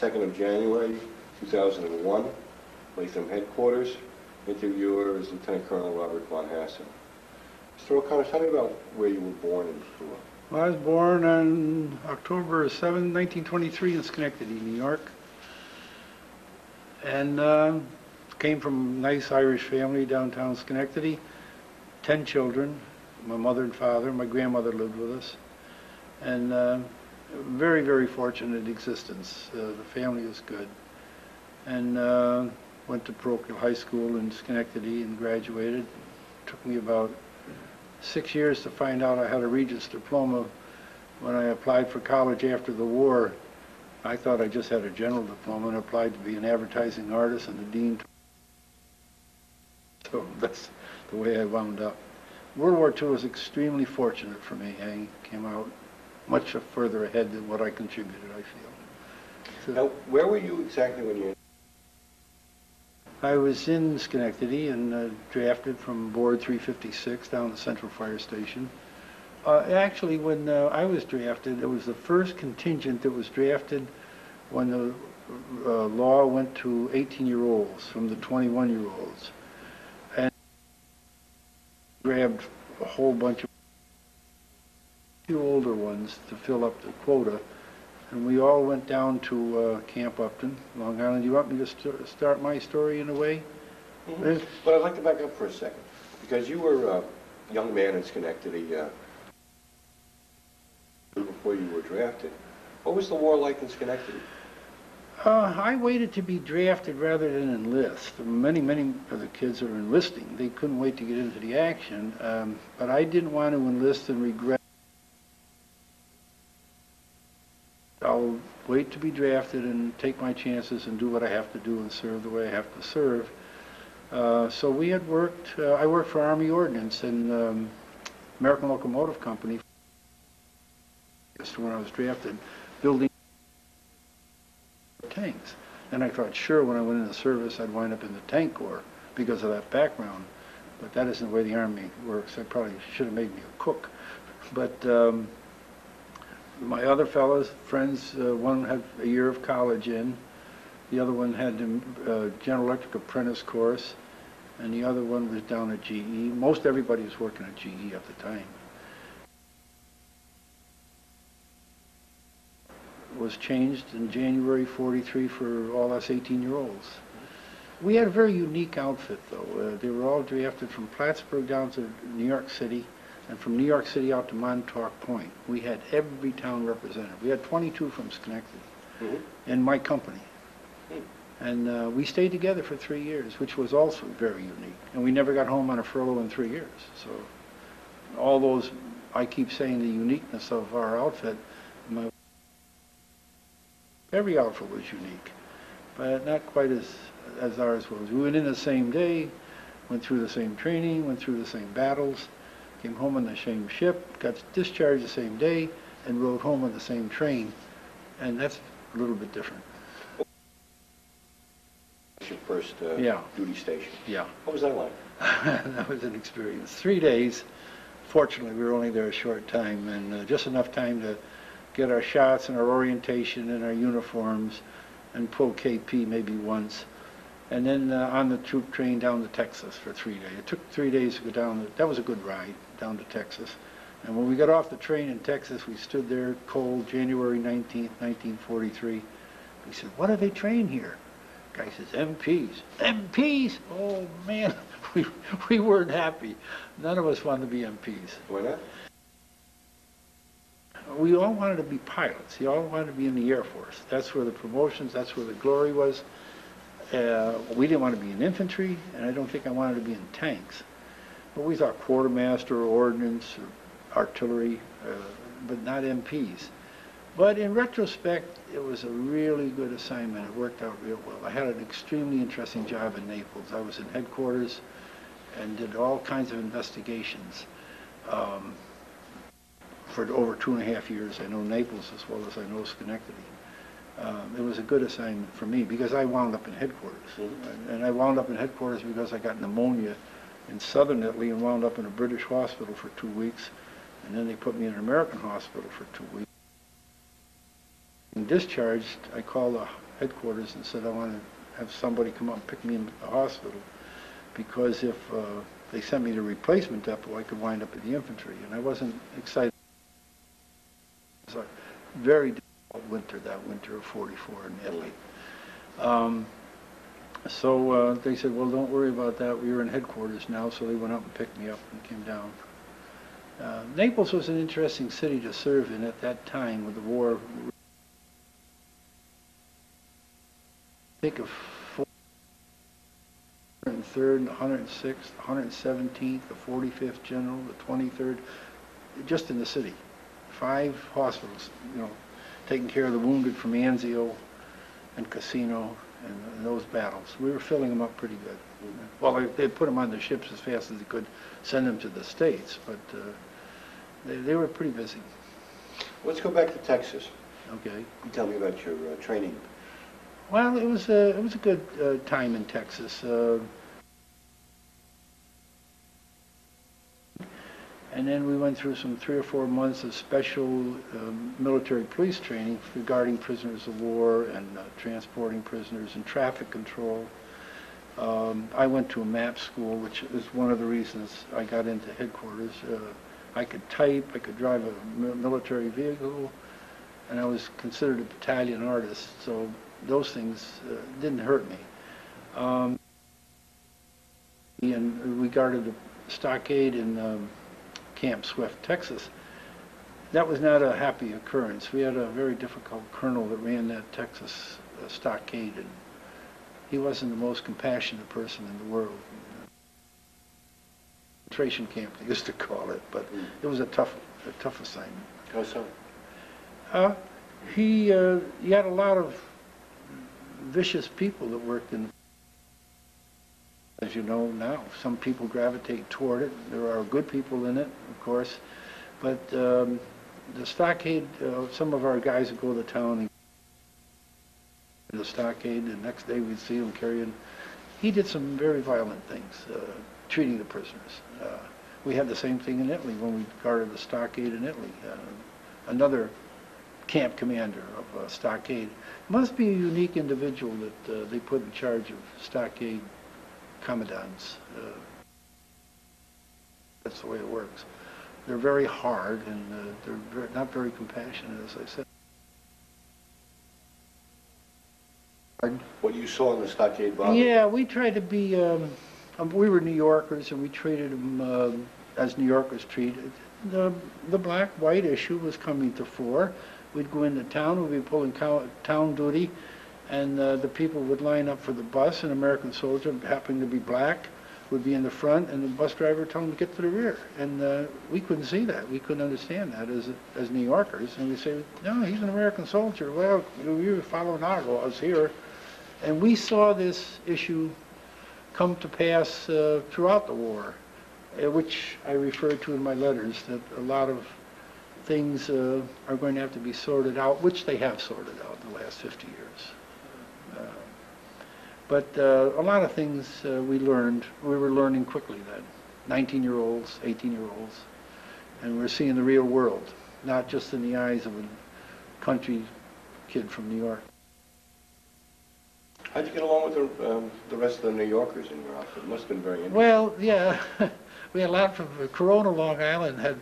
2nd of January, 2001, Latham Headquarters. Interviewer is Lieutenant Colonel Robert Von Hasseln. Mr. O'Connor, tell me about where you were born and grew up. Well, I was born on October 7, 1923 in Schenectady, New York. And uh, came from a nice Irish family downtown Schenectady. Ten children, my mother and father. My grandmother lived with us. And uh, very, very fortunate existence. Uh, the family was good. And uh, went to parochial high school in Schenectady and graduated. It Took me about six years to find out I had a Regents diploma. When I applied for college after the war, I thought I just had a general diploma and applied to be an advertising artist and the dean. So that's the way I wound up. World War II was extremely fortunate for me. I came out much further ahead than what I contributed, I feel. Now, where were you exactly when you... I was in Schenectady and uh, drafted from Board 356 down to Central Fire Station. Uh, Actually, when uh, I was drafted, it was the first contingent that was drafted when the uh, law went to 18-year-olds from the 21-year-olds. And grabbed a whole bunch of few older ones to fill up the quota. And we all went down to uh, Camp Upton, Long Island. You want me to st- start my story in a way? Mhm. But I'd like to back up for a second, because you were a young man in Schenectady uh, before you were drafted. What was the war like in Schenectady? Uh, I waited to be drafted rather than enlist. Many, many of the kids are enlisting. They couldn't wait to get into the action, um, but I didn't want to enlist and regret. I'll wait to be drafted and take my chances and do what I have to do and serve the way I have to serve. Uh, so we had worked, uh, I worked for Army Ordnance and um, American Locomotive Company when I was drafted, building tanks. And I thought, sure, when I went into service, I'd wind up in the tank corps because of that background. But that isn't the way the Army works. I probably should have made me a cook. But um, my other fellows, friends, uh, one had a year of college in, the other one had a uh, General Electric apprentice course, and the other one was down at GE. Most everybody was working at GE at the time. was changed in January 43 for all us 18-year-olds. We had a very unique outfit, though. Uh, they were all drafted from Plattsburgh down to New York City, and from New York City out to Montauk Point. We had every town represented. We had 22 from Schenectady Mhm. in my company. Hmm. And uh, we stayed together for three years, which was also very unique. And we never got home on a furlough in three years. So all those, I keep saying the uniqueness of our outfit, my Every outfit was unique, but not quite as, as ours was. We went in the same day, went through the same training, went through the same battles, came home on the same ship, got discharged the same day, and rode home on the same train. And that's a little bit different. Your first uh, Yeah. duty station. Yeah. What was that like? that was an experience. Three days. Fortunately, we were only there a short time, and uh, just enough time to get our shots and our orientation and our uniforms, and pull KP maybe once, and then uh, on the troop train down to Texas for three days. It took three days to go down. The, that was a good ride down to Texas. And when we got off the train in Texas, we stood there cold, January 19th, 1943. We said, "What do they train here?" Guy says, MPs. MPs? Oh, man, we, we weren't happy. None of us wanted to be MPs. Why not? We all wanted to be pilots. You all wanted to be in the Air Force. That's where the promotions, that's where the glory was. Uh, we didn't want to be in infantry, and I don't think I wanted to be in tanks. We thought quartermaster, ordnance, or artillery, uh, but not MPs. But in retrospect, it was a really good assignment. It worked out real well. I had an extremely interesting job in Naples. I was in headquarters and did all kinds of investigations. Um, for over two and a half years, I know Naples as well as I know Schenectady. Um, it was a good assignment for me because I wound up in headquarters. Mhm. And I wound up in headquarters because I got pneumonia in southern Italy and wound up in a British hospital for two weeks. And then they put me in an American hospital for two weeks. And discharged, I called the headquarters and said I want to have somebody come up and pick me in at the hospital, because if uh, they sent me to replacement depot, I could wind up in the infantry, and I wasn't excited. It was a very difficult winter, that winter of 44 in Italy. Um, So uh, they said, well, don't worry about that, We are in headquarters now, so they went up and picked me up and came down. Uh, Naples was an interesting city to serve in at that time with the war. Think of 103rd, 106th, 117th, the 45th General, the 23rd, just in the city. Five hospitals, you know, taking care of the wounded from Anzio and Cassino and and those battles. We were filling them up pretty good. Well, they, they put them on the ships as fast as they could, send them to the States, but uh, they, they were pretty busy. Let's go back to Texas. Okay. You Tell me about your uh, training. Well, it was a, it was a good uh, time in Texas. Uh, and then we went through some three or four months of special um, military police training regarding prisoners of war and uh, transporting prisoners and traffic control. Um, I went to a MAP school, which is one of the reasons I got into headquarters. Uh, I could type, I could drive a military vehicle, and I was considered a battalion artist, so those things uh, didn't hurt me. Um, and regarded the stockade in um, Camp Swift, Texas, that was not a happy occurrence. We had a very difficult colonel that ran that Texas uh, stockade, and he wasn't the most compassionate person in the world. Concentration camp, they used to call it, but it was a tough, a tough assignment. How so? Uh, he, uh, he had a lot of vicious people that worked in, as you know now, some people gravitate toward it. There are good people in it, of course, but um, the stockade, uh, some of our guys would go to town and the stockade, the next day we'd see them carrying, he did some very violent things, uh, treating the prisoners. Uh, we had the same thing in Italy when we guarded the stockade in Italy. Uh, another camp commander of stockade. Must be a unique individual that uh, they put in charge of stockade commandants. Uh, That's the way it works. They're very hard and uh, they're ver- not very compassionate, as I said. Pardon? What you saw in the stockade bothered? Yeah, we tried to be, um, um, we were New Yorkers and we treated them um, as New Yorkers treated. The, the black-white issue was coming to fore. We'd go into town, we'd be pulling cow- town duty, and uh, the people would line up for the bus, an American soldier happening to be black would be in the front, and the bus driver would tell him to get to the rear. And uh, we couldn't see that. We couldn't understand that as, as New Yorkers. And we say, no, he's an American soldier. Well, you were following our laws here. And we saw this issue come to pass uh, throughout the war, uh, which I referred to in my letters, that a lot of things uh, are going to have to be sorted out, which they have sorted out in the last 50 years. Uh, But uh, a lot of things uh, we learned, we were learning quickly then, 19-year-olds, 18-year-olds, and we're seeing the real world, not just in the eyes of a country kid from New York. How'd you get along with the, um, the rest of the New Yorkers in your outfit? It must have been very interesting. Well, yeah, we had a lot from Corona, Long Island had,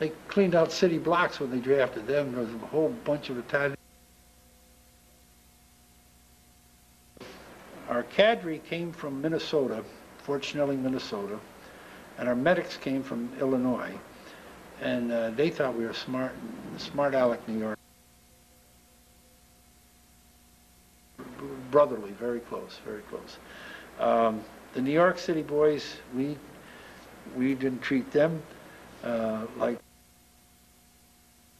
they cleaned out city blocks when they drafted them. There was a whole bunch of Italian. Our cadre came from Minnesota, Fort Snelling, Minnesota, and our medics came from Illinois. And uh, they thought we were smart, smart aleck New York. Brotherly, very close, very close. Um, the New York City boys, we we didn't treat them uh, like.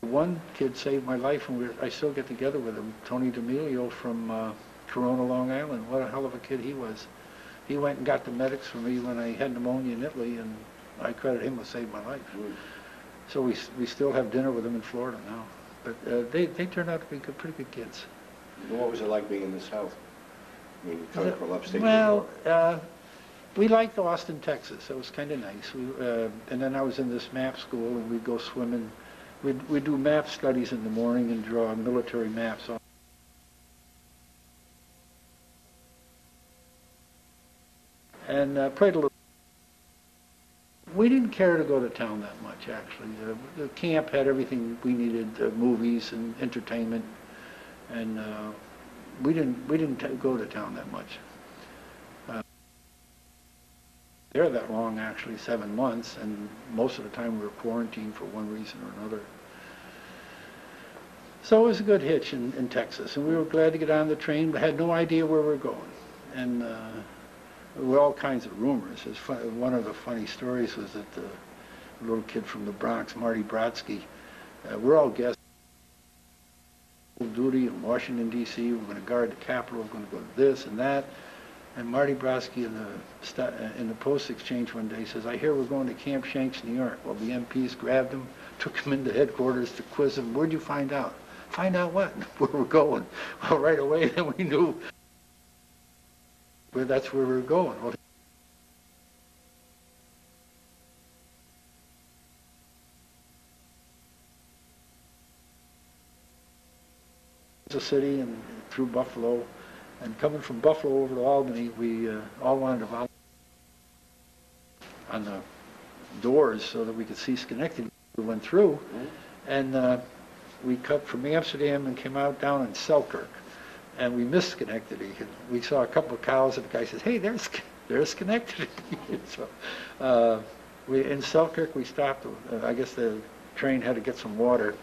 One kid saved my life, and I still get together with him. Tony D'Amelio from uh, Corona, Long Island. What a hell of a kid he was. He went and got the medics for me when I had pneumonia in Italy, and I credit him with saving my life. Mm. So we we still have dinner with him in Florida now. But uh, they they turned out to be good, pretty good kids. What was it like being in the South? I mean, coming from upstate Well, uh, we liked Austin, Texas. That was kind of nice. We, uh, and then I was in this map school, and we'd go swimming. We'd, we'd do map studies in the morning and draw military maps. And uh, played a little. We didn't care to go to town that much, actually. Uh, The camp had everything we needed, uh, movies and entertainment, and uh, we didn't, we didn't go to town that much. Uh, There that long, actually, seven months, and most of the time we were quarantined for one reason or another. So it was a good hitch in, in Texas, and we were glad to get on the train, but had no idea where we were going. And uh, were all kinds of rumors. Fun, one of the funny stories was that the little kid from the Bronx, Marty Brodsky, uh, we're all guests. Duty in Washington D.C. We're going to guard the Capitol. We're going to go to this and that. And Marty Brodsky in the uh, in the Post Exchange one day says, "I hear we're going to Camp Shanks, New York." Well, the MPs grabbed him, took him into headquarters to quiz him. Where'd you find out? Find out what? Where we're going? Well, right away then we knew where that's where we're going. Well, the city and through Buffalo, and coming from Buffalo over to Albany, we uh, all wanted to volunteer on the doors so that we could see Schenectady. We went through, and uh, we cut from Amsterdam and came out down in Selkirk, and we missed Schenectady. We saw a couple of cows, and the guy says, "Hey, there's there's Schenectady." so, uh, we in Selkirk we stopped. Uh, I guess the train had to get some water,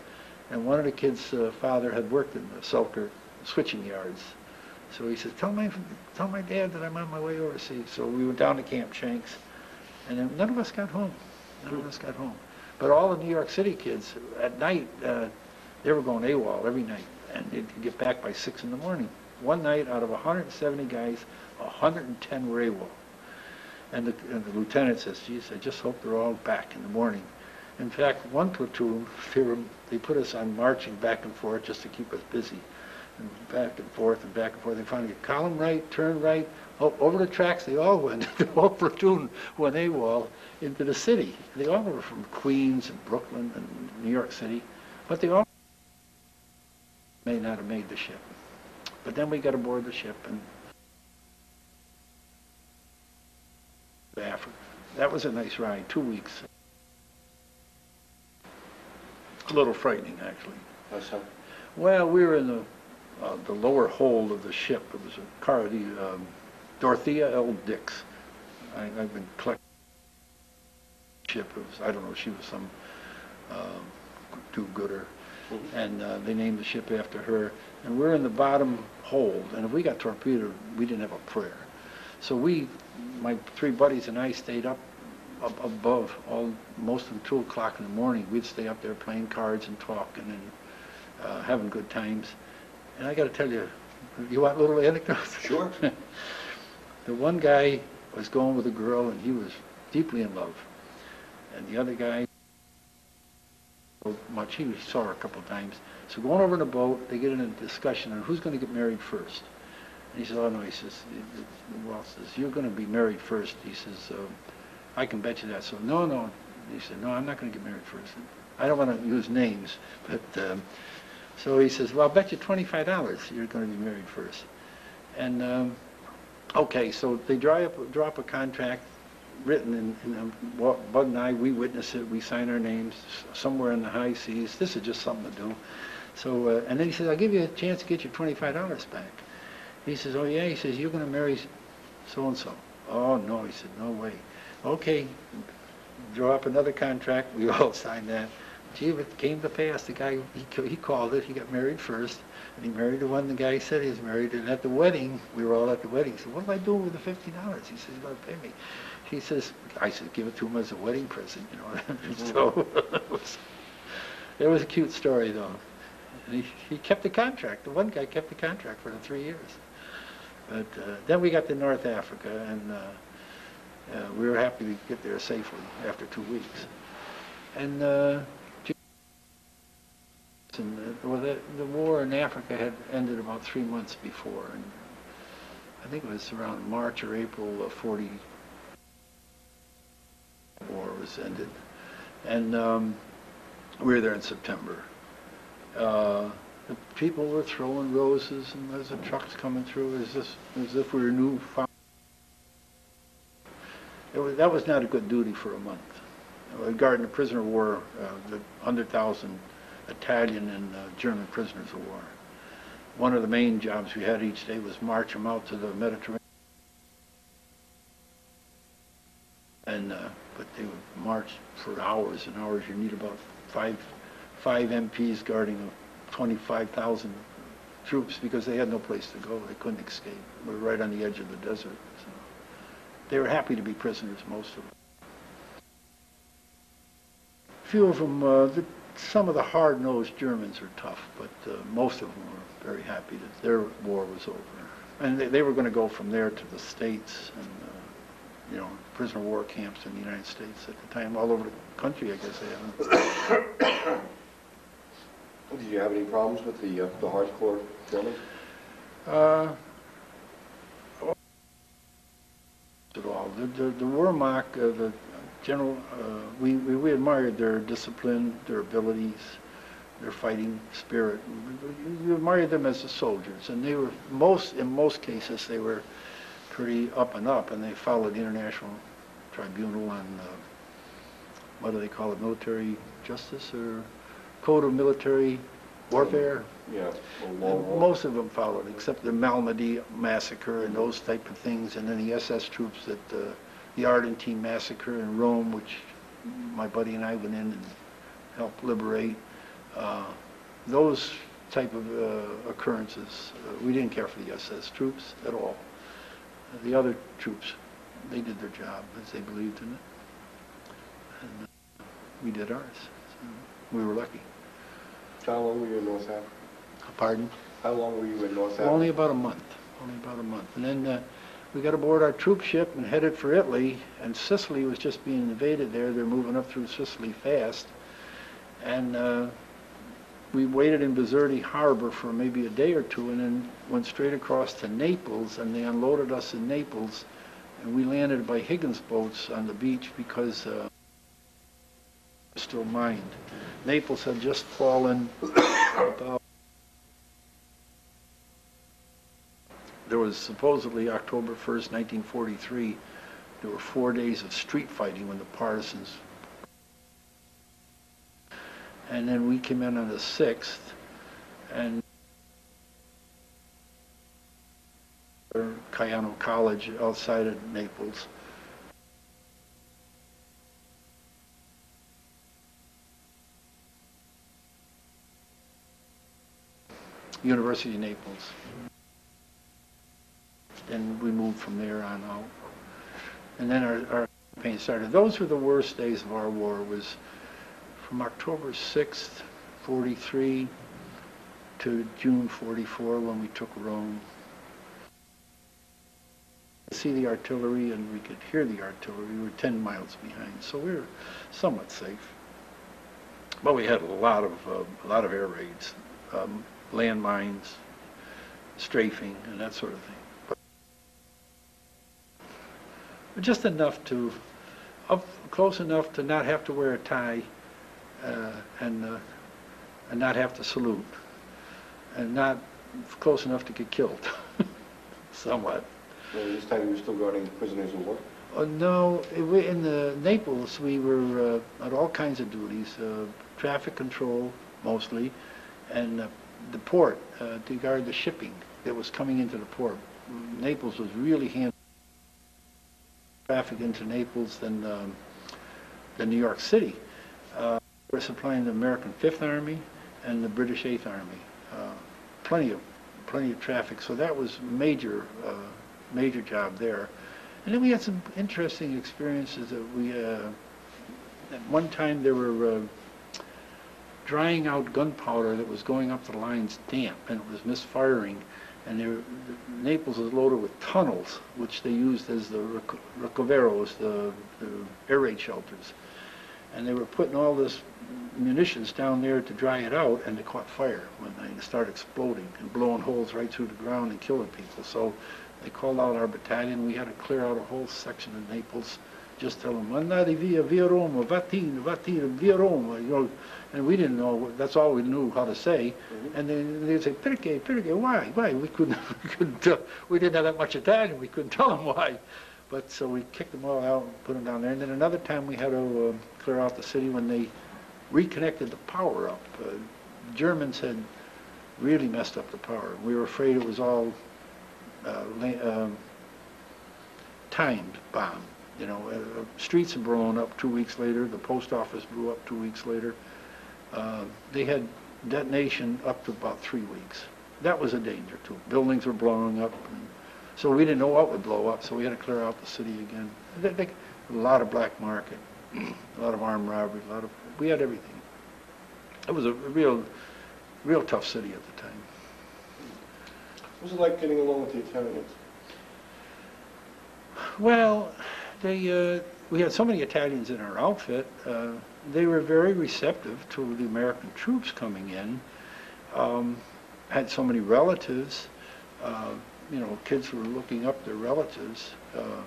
and one of the kids' uh, father had worked in the Selkirk switching yards. So he says, "Tell my tell my dad that I'm on my way overseas." So we went down to Camp Shanks, and none of us got home. None of us got home. But all the New York City kids at night, uh, they were going AWOL every night, and they'd get back by six in the morning. One night, out of 170 guys, 110 were AWOL. And the, and the lieutenant says, geez, I just hope they're all back in the morning. In fact, one platoon, they, put us on marching back and forth just to keep us busy. And back and forth and back and forth. They finally get column right, turn right, o- over the tracks they all went. the whole platoon went AWOL into the city. They all were from Queens and Brooklyn and New York City, but they all may not have made the ship. But then we got aboard the ship and Africa. That was a nice ride, two weeks. A little frightening, actually. How so? Well, we were in the, uh, the lower hold of the ship. It was a car, the um, Dorothea L. Dix. I, I've been collecting ship. It was, I don't know, she was some um, do-gooder. And uh, they named the ship after her. And we're in the bottom hold. And if we got torpedoed, we didn't have a prayer. So we, my three buddies and I stayed up, up above all, most of two o'clock in the morning. We'd stay up there playing cards and talking and uh, having good times. And I got to tell you, you want little anecdotes? Sure. the one guy was going with a girl and he was deeply in love. And the other guy, much, he saw her a couple of times. So going over in a boat, they get in a discussion on who's going to get married first. And he says, oh no, he says, well, says, you're going to be married first. He says, um, I can bet you that. So no, no. He said, no, I'm not going to get married first. I don't want to use names, but um, so he says, well, I'll bet you $25 you're going to be married first. And, um, okay, so they draw up, draw up a contract written, and, and Bud and I, we witness it, we sign our names somewhere in the high seas. This is just something to do. So, uh, and then he says, I'll give you a chance to get your $25 back. He says, oh yeah, he says, you're going to marry so-and-so. Oh, no, he said, no way. Okay, draw up another contract, we all signed that. Gee, it came to pass, the guy, he, he called it, he got married first, and he married the one the guy said he was married, and at the wedding, we were all at the wedding, he said, what am I doing with the fifty dollars? He says, he's got to pay me. He says, I said, give it to him as a wedding present, you know, so, it was, it was a cute story, though. And he, he kept the contract, the one guy kept the contract for the three years. But, uh, then we got to North Africa, and, uh, uh, we were happy to get there safely after two weeks. And, uh, and, uh, well, the, the war in Africa had ended about three months before, and I think it was around March or April of 40, war was ended. And um, we were there in September. Uh, the people were throwing roses, and as the trucks coming through, as, as if we were new. Was, that was not a good duty for a month. Guarding a prisoner of war, uh, the 100,000 Italian and uh, German prisoners of war. One of the main jobs we had each day was march them out to the Mediterranean. And, uh, march for hours and hours. You need about five, five MPs guarding of 25,000 troops because they had no place to go. They couldn't escape. We were right on the edge of the desert. So they were happy to be prisoners, most of them. Few of them, uh, the, some of the hard-nosed Germans are tough, but uh, most of them were very happy that their war was over. And they, they were going to go from there to the States and, uh, you know, prisoner of war camps in the United States at the time, all over the country, I guess they them. Did you have any problems with the, uh, the hardcore Germans? Uh, At all. The, the, the Wehrmacht, uh, the general, uh, we, we we admired their discipline, their abilities, their fighting spirit. We- We admired them as the soldiers, and they were, most, in most cases, they were pretty up and up, and they followed the International Tribunal on, uh, what do they call it, military justice, or Code of Military Warfare? Yeah, a long war. Most of them followed, except the Malmedy massacre and those type of things, and then the SS troops that, uh, the Ardeatine massacre in Rome, which my buddy and I went in and helped liberate. Uh, Those type of uh, occurrences, uh, we didn't care for the SS troops at all. The other troops, they did their job as they believed in it. And uh, we did ours. So We were lucky. How long were you in North Africa? Pardon? How long were you in North Africa? Only about a month, only about a month. And then uh, we got aboard our troop ship and headed for Italy, and Sicily was just being invaded there. They're moving up through Sicily fast. And uh, we waited in Bizerte Harbor for maybe a day or two, and then went straight across to Naples, and they unloaded us in Naples, and we landed by Higgins boats on the beach because uh, still mined. Naples had just fallen about There was supposedly October 1st, 1943, there were four days of street fighting when the partisans. And then we came in on the 6th, and Ciano College outside of Naples. University of Naples. And we moved from there on out. And then our, our campaign started. Those were the worst days of our war, was from October 6th, 43, to June 44, when we took Rome. See the artillery, and we could hear the artillery. We were 10 miles behind, so we were somewhat safe. But we had a lot of, uh, a lot of air raids, um, landmines, strafing, and that sort of thing. But just enough to, up close enough to not have to wear a tie and, uh, and not have to salute, and not close enough to get killed, somewhat. Well, this time you were still guarding prisoners of war? Uh, no, it- we- in the Naples, we were uh, at all kinds of duties, uh, traffic control mostly, and uh, the port, uh, to guard the shipping that was coming into the port. Naples was really hand traffic into Naples than, um, than New York City. We're supplying the American Fifth Army and the British Eighth Army. Uh, Plenty of, plenty of traffic, so that was major, uh, major job there. And then we had some interesting experiences that we, uh, at one time there were uh, drying out gunpowder that was going up the lines damp and it was misfiring. And there, Naples was loaded with tunnels, which they used as the rec- recoveros, the, the air raid shelters. And they were putting all this munitions down there to dry it out, and it caught fire when they started exploding and blowing holes right through the ground and killing people. So they called out our battalion. We had to clear out a whole section of Naples, just tell them, andate via, via Roma, vatin, vatin, via Roma, you know. And we didn't know, that's all we knew how to say. And then they'd say, perché, perché, why, why? We couldn't, we couldn't, tell- we didn't have that much Italian, we couldn't tell them why. But, so we kicked them all out and put them down there. And then another time, we had to um, clear out the city when they reconnected the power up. Uh, Germans had really messed up the power. We were afraid it was all uh, um, timed bomb. You know, uh, streets had blown up two weeks later, the post office blew up two weeks later. Uh, They had detonation up to about three weeks. That was a danger too. Buildings were blowing up, so we didn't know what would blow up, so we had to clear out the city again. A lot of black market, a lot of armed robbery, a lot of, we had everything. It was a real, real tough city at the time. What was it like getting along with the Italians? Well, they, uh, we had so many Italians in our outfit, uh, they were very receptive to the American troops coming in. Um, Had so many relatives, uh, you know, kids were looking up their relatives. Uh,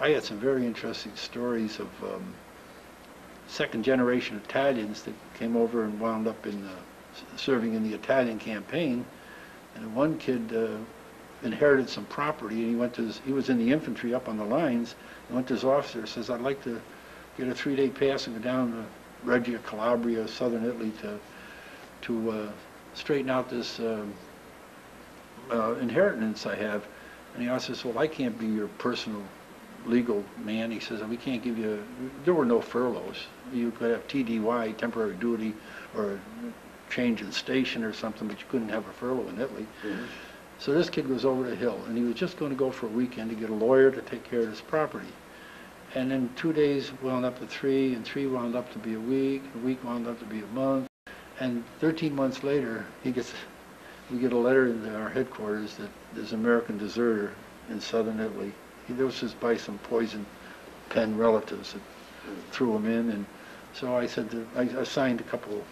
I had some very interesting stories of um, second-generation Italians that came over and wound up in, s- serving in the Italian campaign. And one kid uh, inherited some property, and he went to, his- he was in the infantry up on the lines, he went to his officer, says, "I'd like to get a three-day pass and go down to Reggio Calabria, southern Italy, to, to uh, straighten out this um, uh, inheritance I have." And the officer says, "Well, I can't be your personal legal man." He says, "We can't give you, there were no furloughs. You could have TDY, temporary duty, or change in station or something, but you couldn't have a furlough in Italy." Mm-hmm. So this kid goes over the hill, and he was just going to go for a weekend to get a lawyer to take care of his property. And then two days wound up to three, and three wound up to be a week, and a week wound up to be a month. And 13 months later, he gets, we get a letter in our headquarters that there's an American deserter in southern Italy. He was just by some poison pen relatives that threw him in, and so I said, I assigned a couple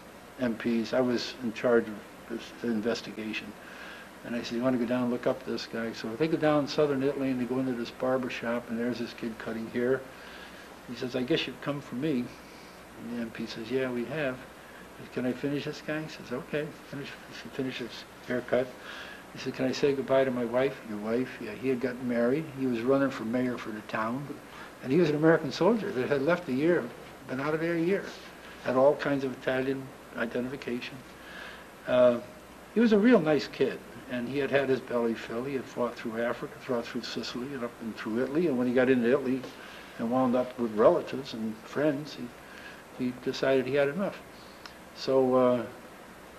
MPs, I was in charge of this investigation. And I said, you want to go down and look up this guy? So they go down in southern Italy and they go into this barber shop and there's this kid cutting hair. He says, I guess you've come for me. And the MP says, yeah, we have. Says, Can I finish this guy? He says, okay, finish, he finished his haircut. He said, can I say goodbye to my wife? Your wife? Yeah, he had gotten married. He was running for mayor for the town. And he was an American soldier that had left a year, been out of there a year. Had all kinds of Italian identification. Uh, he was a real nice kid, and he had had his belly filled. He had fought through Africa, fought through Sicily, and up and through Italy. And when he got into Italy and wound up with relatives and friends, he, he decided he had enough. So uh,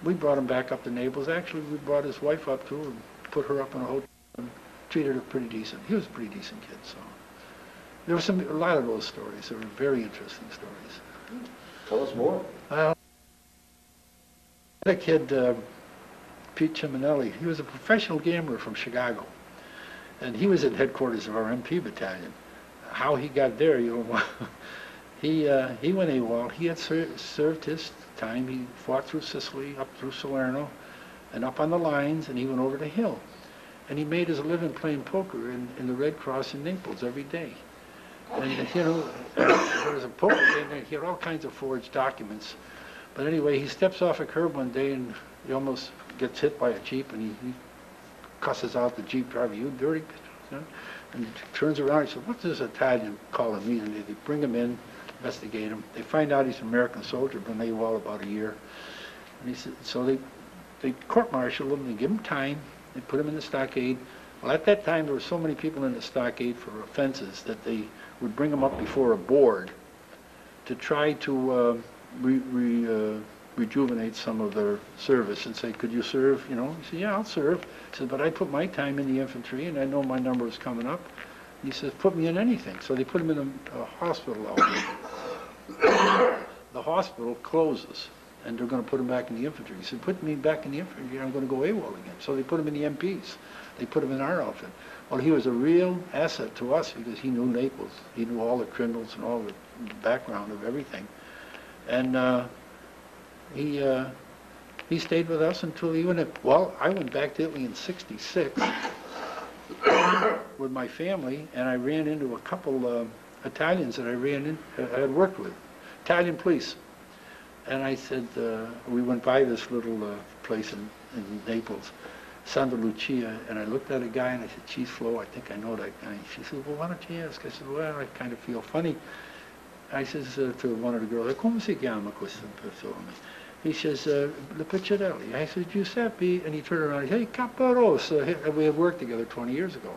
we brought him back up to Naples. Actually, we brought his wife up too and put her up in a hotel and treated her pretty decent. He was a pretty decent kid, so. There were some, a lot of those stories. They were very interesting stories. Tell us more. Well, the kid, uh, Pete Chiminelli, he was a professional gambler from Chicago, and he was at headquarters of our MP battalion. How he got there, you know, he uh, he went AWOL. He had ser- served his time. He fought through Sicily, up through Salerno, and up on the lines, and he went over the hill, and he made his living playing poker in, in the Red Cross in Naples every day. And, uh, you know, there was a game there, he had all kinds of forged documents. But anyway, he steps off a curb one day and he almost gets hit by a Jeep and he, he cusses out the Jeep driver, you dirty, bitch," you know? and he turns around, he said, what's this Italian calling me? And they, they bring him in, investigate him. They find out he's an American soldier, been AWOL about a year. And he said, so they, they court-martial him, they give him time, they put him in the stockade. Well, at that time, there were so many people in the stockade for offenses that they would bring them up before a board to try to uh, re- re- uh, rejuvenate some of their service and say, could you serve, you know? He said, yeah, I'll serve. He said, but I put my time in the infantry and I know my number is coming up. He says, put me in anything. So they put him in a, a hospital. The hospital closes and they're going to put him back in the infantry. He said, put me back in the infantry, I'm going to go AWOL again. So they put him in the MPs. They put him in our outfit. Well, he was a real asset to us because he knew Naples. He knew all the criminals and all the background of everything. And uh, he uh, he stayed with us until he went. Well, I went back to Italy in '66 with my family, and I ran into a couple uh, Italians that I ran in, I had worked with, Italian police. And I said, uh, we went by this little uh, place in, in Naples. Santa Lucia, and I looked at a guy and I said, geez, Flo, I think I know that guy. And She said, well, why don't you ask? I said, well, I kind of feel funny. I says uh, to one of the girls, come si chiama questo persona? He says, uh, Le Picciarelli. I said, Giuseppe, and he turned around and said, hey, Caparosa. And we had worked together 20 years ago.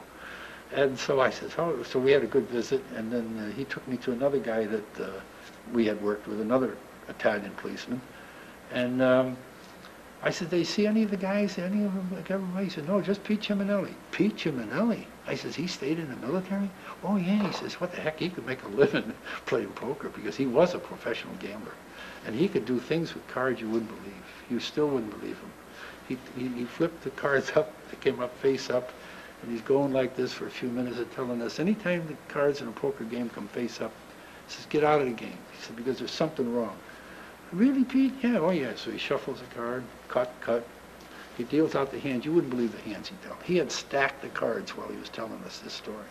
And so I says, oh, so we had a good visit, and then uh, he took me to another guy that uh, we had worked with, another Italian policeman. And um, I said, they see any of the guys, any of them, like everybody? He said, no, just Pete Chiminelli. Pete Chiminelli? I says, he stayed in the military? Oh, yeah. He says, what the heck, he could make a living playing poker because he was a professional gambler. And he could do things with cards you wouldn't believe. You still wouldn't believe him. He, he, he flipped the cards up, they came up face up, and he's going like this for a few minutes and telling us, anytime the cards in a poker game come face up, he says, get out of the game. He said, because there's something wrong. Really, Pete? Yeah, oh yeah. So he shuffles a card, cut, cut. He deals out the hands. You wouldn't believe the hands he dealt. He had stacked the cards while he was telling us this story.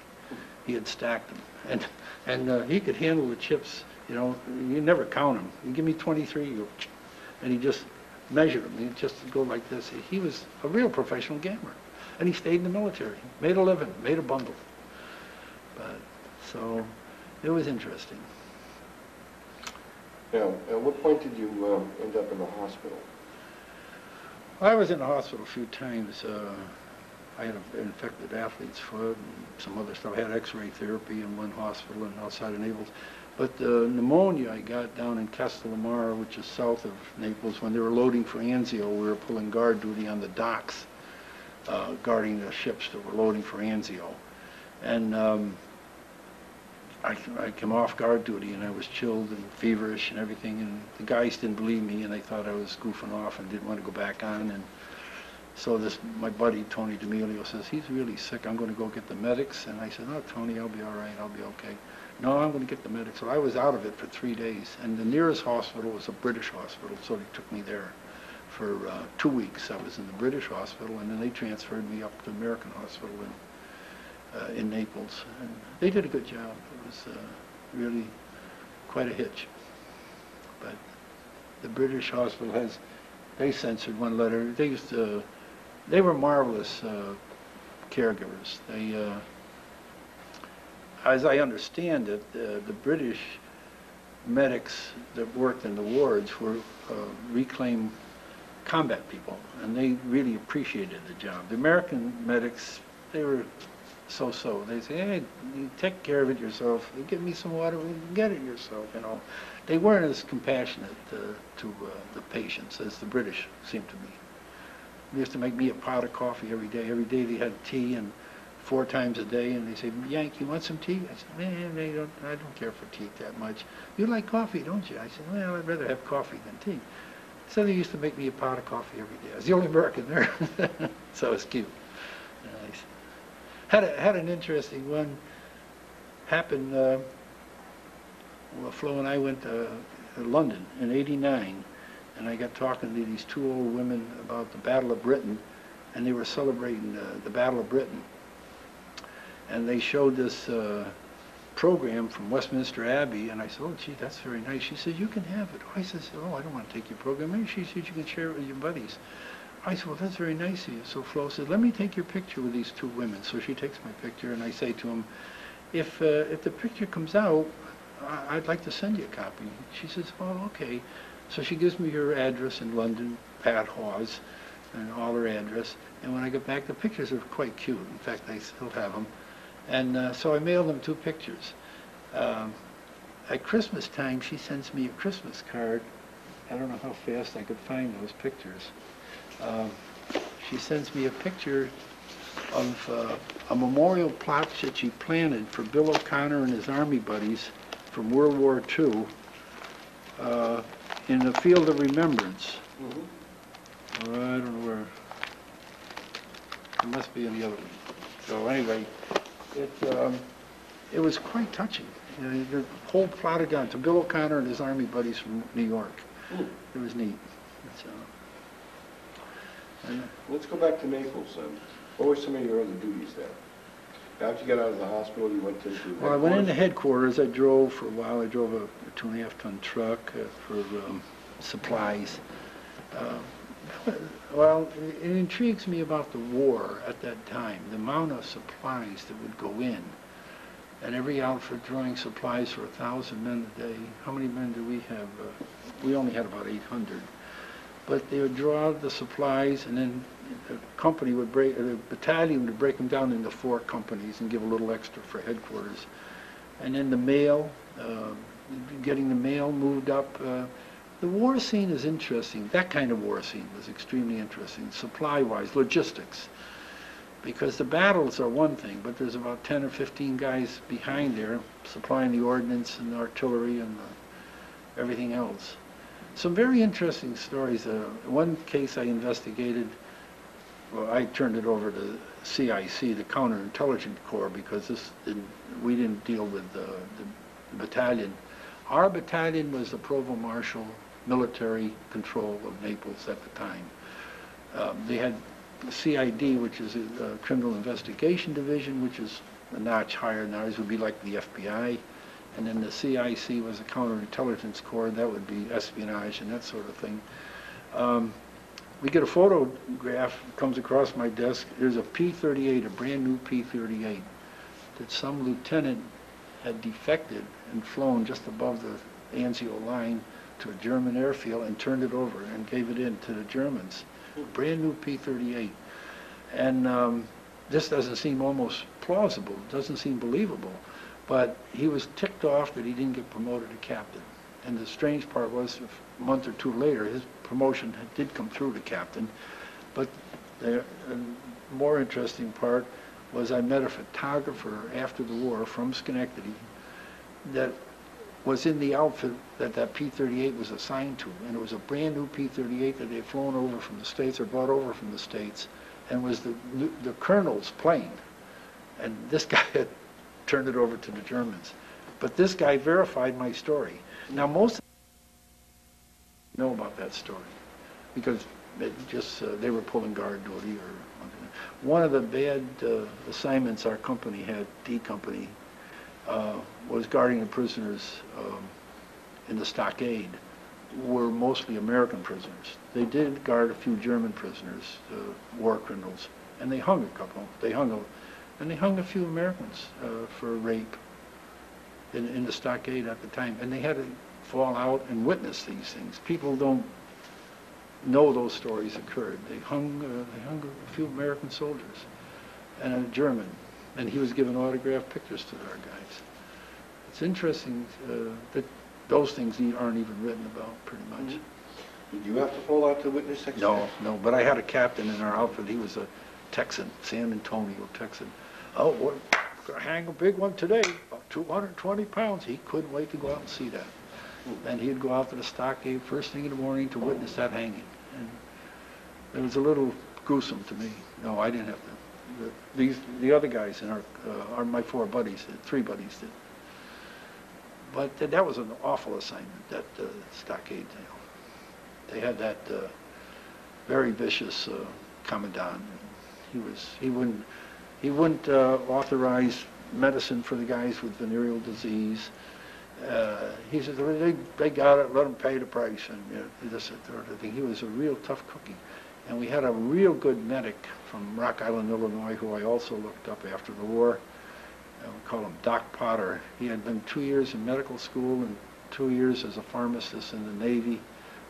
He had stacked them. And, and uh, he could handle the chips, you know, you never count them. You give me 23, you and he just measured them. He'd just go like this. He was a real professional gambler. And he stayed in the military, made a living, made a bundle. But, so, it was interesting. Now, at what point did you um, end up in the hospital? I was in the hospital a few times. Uh, I had an infected athlete's foot and some other stuff. I had x-ray therapy in one hospital and outside of Naples. But the pneumonia I got down in Castellammare, which is south of Naples, when they were loading for Anzio, we were pulling guard duty on the docks, uh, guarding the ships that were loading for Anzio. And um, I, I came off guard duty and I was chilled and feverish and everything and the guys didn't believe me and they thought I was goofing off and didn't want to go back on and so this my buddy Tony D'Amelio says he's really sick I'm going to go get the medics and I said no Tony I'll be all right I'll be okay no I'm going to get the medics so I was out of it for three days and the nearest hospital was a British hospital so they took me there for uh, two weeks I was in the British hospital and then they transferred me up to American hospital in uh, in Naples. And they did a good job. Was uh, really quite a hitch. But the British hospital has, they censored one letter. They used to, they were marvelous uh, caregivers. They, uh, as I understand it, the British medics that worked in the wards were uh, reclaimed combat people, and they really appreciated the job. The American medics, they were so-so. They say, hey, take care of it yourself. Give me some water, get it yourself, you know. They weren't as compassionate uh, to uh, the patients as the British seemed to be. They used to make me a pot of coffee every day. Every day they had tea and four times a day, and they say, Yank, you want some tea? I said, man, they don't, I don't care for tea that much. You like coffee, don't you? I said, well, I'd rather have coffee than tea. So they used to make me a pot of coffee every day. I was the only American there, so it was cute. Had, a, had an interesting one happen. Uh, well, Flo and I went to, to London in '89, and I got talking to these two old women about the Battle of Britain, and they were celebrating uh, the Battle of Britain. And they showed this uh, program from Westminster Abbey, and I said, "Oh, gee, that's very nice." She said, "You can have it." I said, "Oh, I don't want to take your program." Maybe she said, "You can share it with your buddies." I said, well, that's very nice of you. So Flo said, let me take your picture with these two women. So she takes my picture, and I say to him, if, uh, if the picture comes out, I- I'd like to send you a copy. She says, oh, okay. So she gives me her address in London, Pat Hawes, and all her address. And when I get back, the pictures are quite cute. In fact, I still have them. And uh, so I mailed them two pictures. Um, at Christmas time, she sends me a Christmas card. I don't know how fast I could find those pictures. Um, she sends me a picture of uh, a memorial plot that she planted for Bill O'Connor and his army buddies from World War II uh, in a Field of Remembrance. Mm-hmm. Oh, I don't know where. It must be in the other one. So anyway, it, um, it was quite touching. You know, the whole plot had gone to Bill O'Connor and his army buddies from New York. It was neat. So, Let's go back to Naples. Um, what were some of your other duties there? After you got out of the hospital, you went to... Well, I went into headquarters? I drove for a while, I drove a two and a half ton truck uh, for um, supplies. Uh, Well, it it intrigues me about the war at that time, the amount of supplies that would go in. And every outfit drawing supplies for a thousand men a day. How many men do we have? Uh, We only had about eight hundred. But they would draw the supplies and then the company would break, the battalion would break them down into four companies and give a little extra for headquarters. And then the mail, uh, getting the mail moved up. uh, The war scene is interesting. That kind of war scene was extremely interesting, supply-wise, logistics. Because the battles are one thing, but there's about 10 or 15 guys behind there supplying the ordnance and the artillery and the- everything else. Some very interesting stories. Uh, One case I investigated, well, I turned it over to CIC, the Counterintelligence Corps, because this, didn't- we didn't deal with the the battalion. Our battalion was the provost marshal military control of Naples at the time. Um, They had CID, which is a criminal investigation division, which is a notch higher than ours, would be like the FBI. And then the CIC was a counterintelligence corps, that would be espionage and that sort of thing. Um, We get a photograph, comes across my desk, there's a P-38, a brand-new P-38, that some lieutenant had defected and flown just above the Anzio line to a German airfield and turned it over and gave it in to the Germans. Brand-new P-38. And um, this doesn't seem almost plausible, It doesn't seem believable, but he was ticked off that he didn't get promoted to captain. And the strange part was, a month or two later, his promotion did come through to captain, but the more interesting part was I met a photographer after the war from Schenectady that was in the outfit that that P-38 was assigned to, and it was a brand-new P-38 that they had flown over from the States or brought over from the States, and was the, the colonel's plane. And this guy had turned it over to the Germans. But this guy verified my story. Now, most know about that story, because it just, uh, they were pulling guard duty or, one of the bad uh, assignments our company had, D Company, uh, was guarding the prisoners um, in the stockade were mostly American prisoners. They did guard a few German prisoners, uh, war criminals, and they hung a couple. They hung a, and they hung a few Americans uh, for rape in, in the stockade at the time. And they had to fall out and witness these things. People don't know those stories occurred. They hung, uh, they hung a few American soldiers and a German, and he was given autographed pictures to our guys. It's interesting uh, that those things aren't even written about, pretty much. Did you have to fall out to witness? No, no, but I had a captain in our outfit, he was a Texan, San Antonio Texan. Oh, we're gonna hang a big one today, about 220 pounds. He couldn't wait to go out and see that. And he'd go out to the stockade first thing in the morning to witness that hanging. And it was a little gruesome to me. No, I didn't have to. The- These, the other guys in our, uh, are my four buddies, uh, three buddies did. But th- that was an awful assignment, that uh, stockade deal. They had that uh, very vicious uh, commandant. He was, he wouldn't, he wouldn't uh, authorize medicine for the guys with venereal disease. Uh, He said, they, they got it, let them pay the price, and, you know, this, that, other thing. He was a real tough cookie. And we had a real good medic from Rock Island, Illinois, who I also looked up after the war. Uh, We call him Doc Potter. He had been two years in medical school and two years as a pharmacist in the Navy,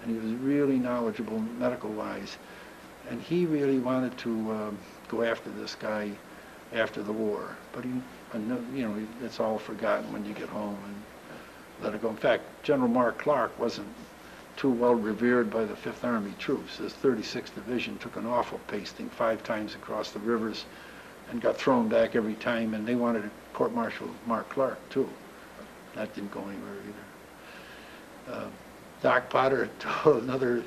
and he was really knowledgeable medical-wise. And he really wanted to um, go after this guy after the war. But he, you know, it's all forgotten when you get home and let it go. In fact, General Mark Clark wasn't too well revered by the Fifth Army troops. His 36th Division took an awful pasting five times across the rivers and got thrown back every time, and they wanted to court-martial Mark Clark, too. That didn't go anywhere either. Uh, Doc Potter told another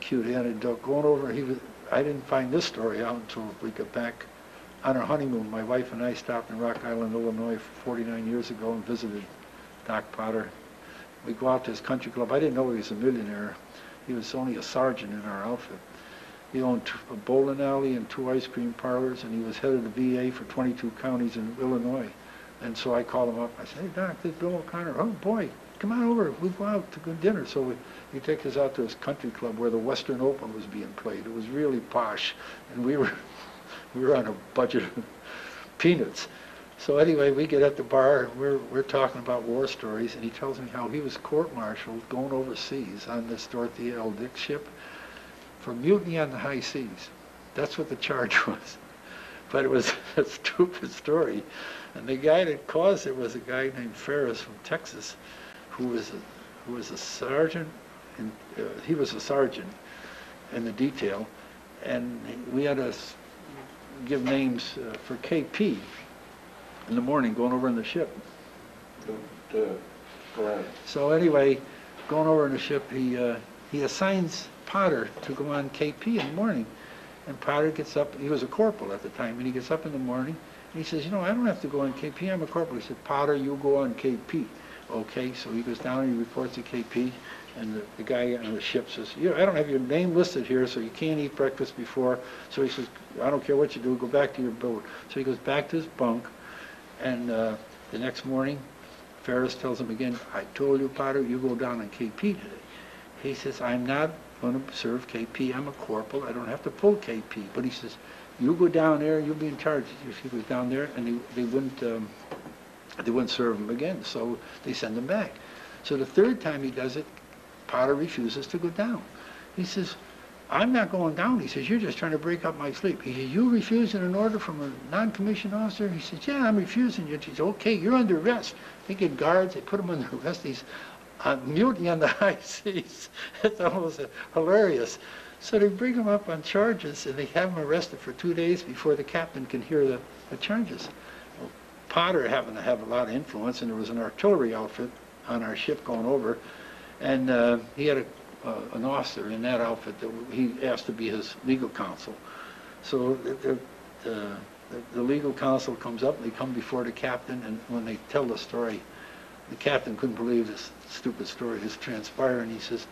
cute anecdote. Going over, he was, I didn't find this story out until we got back on our honeymoon. My wife and I stopped in Rock Island, Illinois 49 years ago and visited Doc Potter. We go out to his country club. I didn't know he was a millionaire. He was only a sergeant in our outfit. He owned a bowling alley and two ice cream parlors, and he was head of the VA for 22 counties in Illinois. And so I called him up. I said, hey, Doc, this is Bill O'Connor. Oh, boy, come on over, we'll go out to good dinner. So we- he took us out to his country club where the Western Open was being played. It was really posh, and we were, we were on a budget of peanuts. So anyway, we get at the bar, and we're, we're talking about war stories, and he tells me how he was court-martialed going overseas on this Dorothy L. Dix ship for mutiny on the high seas. That's what the charge was. But it was a stupid story. And the guy that caused it was a guy named Ferris from Texas, who was a, who was a sergeant, and uh, he was a sergeant in the detail, and we had s- give names uh, for KP in the morning, going over in the ship. Uh. So anyway, going over in the ship, he, uh, he assigns Potter to go on KP in the morning. And Potter gets up, he was a corporal at the time, and he gets up in the morning, and he says, you know, I don't have to go on KP, I'm a corporal. He said, Potter, you go on KP. Okay, so he goes down and he reports to KP, and the, the guy on the ship says, you know, I don't have your name listed here, so you can't eat breakfast before. So he says, I don't care what you do, go back to your boat. So he goes back to his bunk, and, uh, the next morning, Ferris tells him again, I told you, Potter, you go down on KP today. He says, I'm not going to serve KP, I'm a corporal, I don't have to pull KP. But he says, you go down there, you'll be in charge. If he goes down there, and they, they wouldn't, um, they wouldn't serve him again, so they send him back. So the third time he does it, Potter refuses to go down. He says, I'm not going down. He says, you're just trying to break up my sleep. He says, you refusing an order from a non-commissioned officer? He says, yeah, I'm refusing it. He says, okay, you're under arrest. They get guards, they put him under arrest. He's on uh, mutiny on the high seas. It's almost hilarious. So they bring him up on charges, and they have him arrested for two days before the captain can hear the, the charges. Well, Potter happened to have a lot of influence, and there was an artillery outfit on our ship going over, and uh, he had a, uh, an officer in that outfit that he asked to be his legal counsel. So the, the, the, legal counsel comes up, and they come before the captain, and when they tell the story, the captain couldn't believe this stupid story that's transpiring. He says,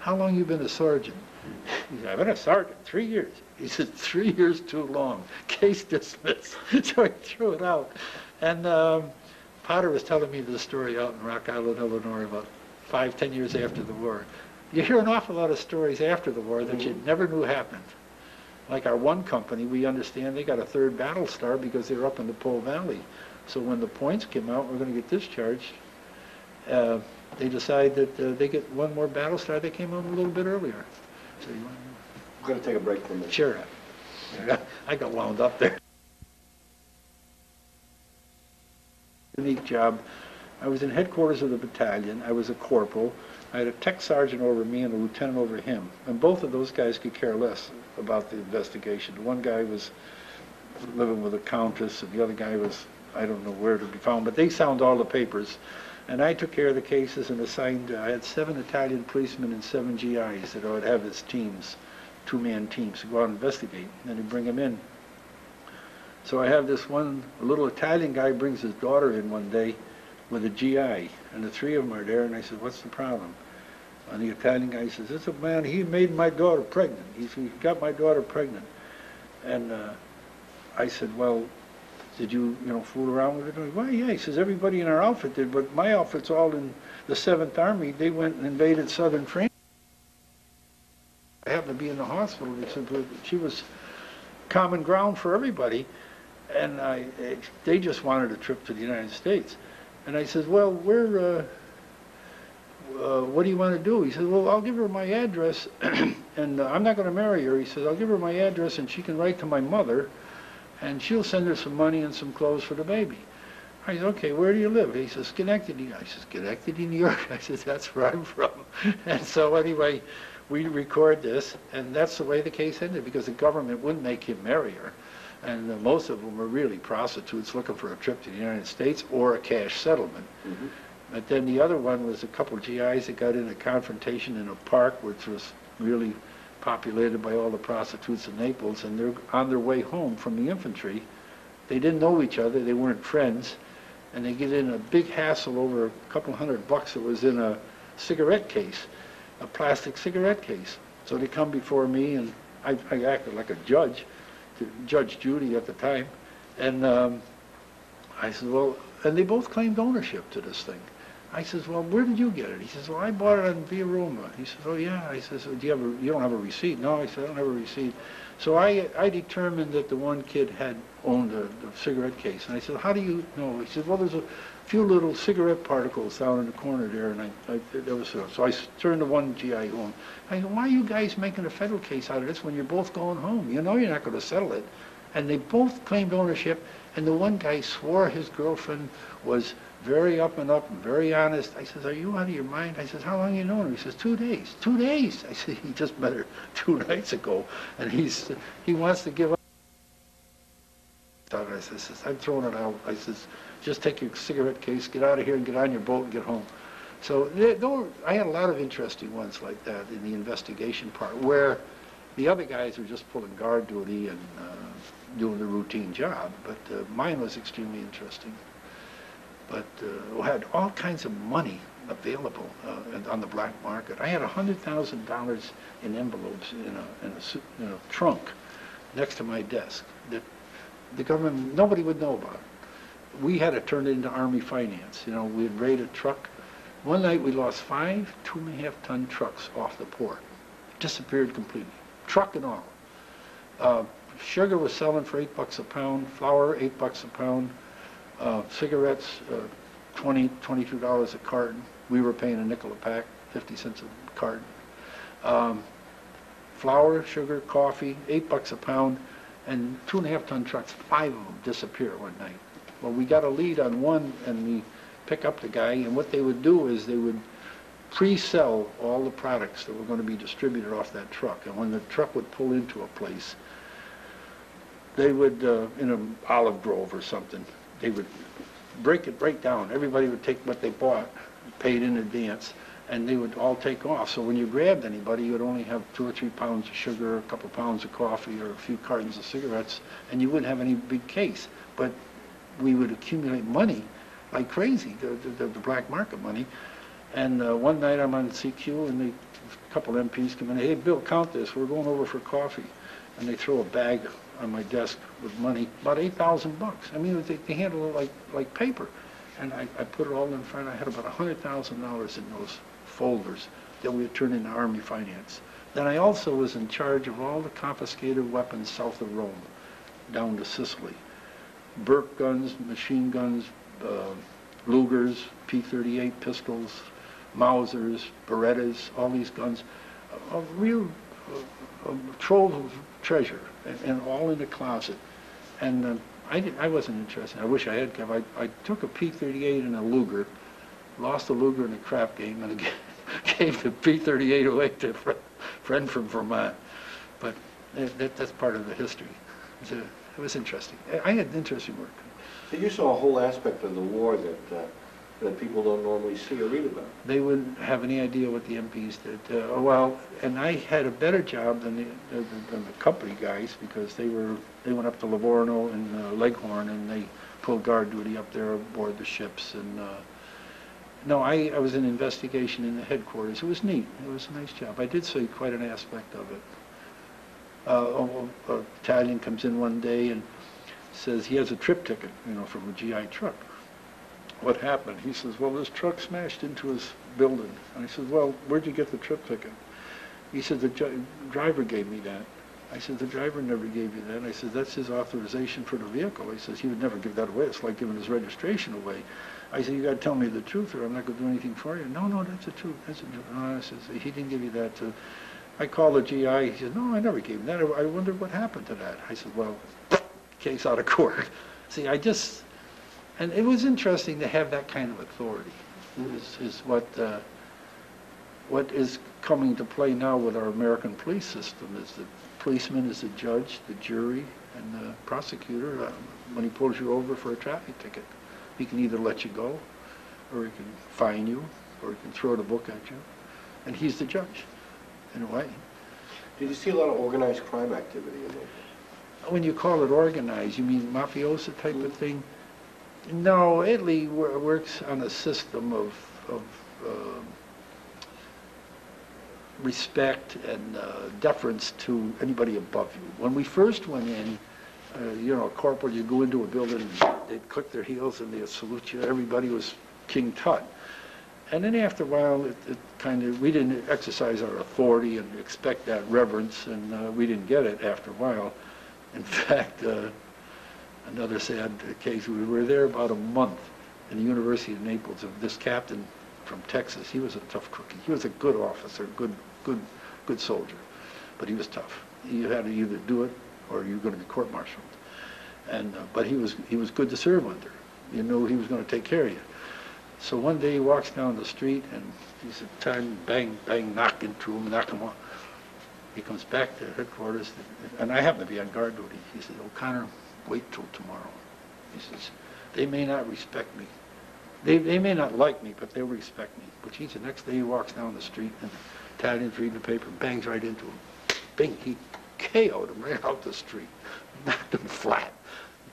how long you been a sergeant? He said, I've been a sergeant three years. He said, three years too long. Case dismissed. so he threw it out. And um, Potter was telling me the story out in Rock Island, Illinois, about five, ten years after the war. You hear an awful lot of stories after the war that you never knew happened. Like our one company, we understand they got a third battle star because they were up in the Po Valley. So when the points came out, we're going to get discharged. Uh, they decide that uh, they get one more battle star. They came out a little bit earlier. So you want We're gonna take a break from minute. to? I got wound up there. Unique job. I was in headquarters of the battalion. I was a corporal. I had a tech sergeant over me and a lieutenant over him. And both of those guys could care less about the investigation. One guy was living with a countess, and the other guy was, I don't know where to be found, but they sound all the papers. And I took care of the cases and assigned, I had seven Italian policemen and seven GIs that I would have as teams, two-man teams, to go out and investigate. And then bring them in. So I have this one, little Italian guy brings his daughter in one day with a GI, and the three of them are there, and I said, what's the problem? And the Italian guy says, it's a man, he made my daughter pregnant. He got my daughter pregnant. And uh, I said, well, did you, you know, fool around with it? Goes, Well, yeah, he says, everybody in our outfit did, but my outfit's all in the Seventh Army. They went and invaded southern France. I happened to be in the hospital. He said, but she was common ground for everybody. And I, they just wanted a trip to the United States. And I said, well, where, uh, uh, what do you want to do? He said, well, I'll give her my address, and uh, I'm not going to marry her. He says, I'll give her my address, and she can write to my mother, and she'll send her some money and some clothes for the baby. I said, okay, where do you live? He says, Schenectady. I said, Schenectady, New York? I said, that's where I'm from. And so anyway, we record this, and that's the way the case ended, because the government wouldn't make him marry her. And uh, most of them were really prostitutes looking for a trip to the United States or a cash settlement. Mhm. But then the other one was a couple of GIs that got in a confrontation in a park which was really populated by all the prostitutes in Naples, and they're on their way home from the infantry. They didn't know each other, they weren't friends, and they get in a big hassle over a couple hundred bucks that was in a cigarette case, a plastic cigarette case. So they come before me, and I, I acted like a judge, Judge Judy at the time, and um, I said, well, and they both claimed ownership to this thing. I says, well, where did you get it? He says, well, I bought it on Via Roma. He says, oh, yeah. I says, do you have a, you don't have a receipt? No, I said, I don't have a receipt. So I, I determined that the one kid had owned a, a cigarette case. And I said, how do you know? He said, well, there's a few little cigarette particles down in the corner there. And I, I that was, so So I turned to one GI home. I said, why are you guys making a federal case out of this when you're both going home? You know you're not going to settle it. And they both claimed ownership, and the one guy swore his girlfriend was very up and up and very honest. I says, are you out of your mind? I says, how long you known her? He says, two days. Two days. I said, he just met her two nights ago, and he's, he wants to give up. I says, I'm throwing it out. I says, just take your cigarette case, get out of here and get on your boat and get home. So there, there were, I had a lot of interesting ones like that in the investigation part, where the other guys were just pulling guard duty and uh, doing the routine job, but uh, mine was extremely interesting. But uh, we had all kinds of money available uh, on the black market. I had $100,000 in envelopes in a, in, a, in a trunk next to my desk that the government, nobody would know about. We had to turn it into Army finance. You know, we'd raid a truck. One night we lost five two and a half ton trucks off the port. Disappeared completely, truck and all. Uh, sugar was selling for eight bucks a pound, flour eight bucks a pound, uh, cigarettes uh, 20 22 dollars a carton. We were paying a nickel a pack, 50 cents a carton. Um, flour, sugar, coffee, eight bucks a pound, and two and a half ton trucks, five of them disappear one night. Well, we got a lead on one, and we pick up the guy, and what they would do is they would pre-sell all the products that were going to be distributed off that truck. And when the truck would pull into a place, they would, uh, in an olive grove or something, they would break it right down. Everybody would take what they bought, paid in advance, and they would all take off. So when you grabbed anybody, you would only have two or three pounds of sugar, a couple pounds of coffee, or a few cartons of cigarettes, and you wouldn't have any big case. But we would accumulate money like crazy, the, the, the black market money. And uh, one night I'm on CQ, and they, a couple MPs come in, hey, Bill, count this, we're going over for coffee. And they throw a bag on my desk with money, about 8,000 bucks. I mean, they, they handle it like, like paper. And I, I put it all in front, I had about $100,000 in those folders that we had turned into Army finance. Then I also was in charge of all the confiscated weapons south of Rome, down to Sicily. Burp guns, machine guns, uh, Lugers, P-38 pistols, Mausers, Berettas, all these guns, a a real uh, uh, trove of treasure, and- and all in the closet. And uh, I I wasn't interested, I wish I had. I, I took a P-38 and a Luger, lost a Luger in a crap game, and gave the P-38 away to a friend from Vermont. But that- that's part of the history. It was, a- it was interesting. I I had interesting work. So you saw a whole aspect of the war that, uh, that people don't normally see or read about. They wouldn't have any idea what the MPs did. Uh, Well, and I had a better job than the, than than the company guys, because they were, they went up to Livorno and uh, Leghorn, and they pulled guard duty up there aboard the ships, and, uh, no, I, I was in investigation in the headquarters. It was neat. It was a nice job. I did see quite an aspect of it. Uh, a- a Italian comes in one day and says he has a trip ticket, you know, from a GI truck what happened? He says, well, this truck smashed into his building. And I said, well, where'd you get the trip ticket? He said, the driver gave me that. I said, the driver never gave you that. And I said, that's his authorization for the vehicle. He says, he would never give that away. It's like giving his registration away. I said, you gotta tell me the truth or I'm not gonna do anything for you. No, no, that's the truth. That's the truth. No, I says, he didn't give you that. uh, I called the GI. He said, no, I never gave him that. I wonder what happened to that. I said, well, case out of court. See, I just, and it was interesting to have that kind of authority, is, is what, uh, what is coming to play now with our American police system, is the policeman is the judge, the jury, and the prosecutor, uh, when he pulls you over for a traffic ticket. He can either let you go, or he can fine you, or he can throw the book at you, and he's the judge, in a way. Did you see a lot of organized crime activity in there? When you call it organized, you mean mafiosa type of thing? No, Italy wor- works on a system of, of um, respect and uh, deference to anybody above you. When we first went in, uh, you know, a corporal, you go into a building, they'd click their heels and they'd salute you. Everybody was King Tut. And then after a while, it, it kind of, we didn't exercise our authority and expect that reverence, and uh, we didn't get it after a while. In fact, uh, another sad case, we were there about a month in the University of Naples, of this captain from Texas, he was a tough cookie. He was a good officer, good, good, good soldier, but he was tough. You had to either do it, or you're going to be court-martialed. And, uh, but he was, he was good to serve under. You knew he was going to take care of you. So one day he walks down the street and he's a time, bang, bang, knock into him, knock him off. He comes back to headquarters, and I happen to be on guard duty. He says, O'Connor, wait till tomorrow. He says, they may not respect me. They, they may not like me, but they'll respect me. But geez, the next day he walks down the street and the Italian's reading the paper, bangs right into him. Bing, he KO'd him right out the street, knocked him flat.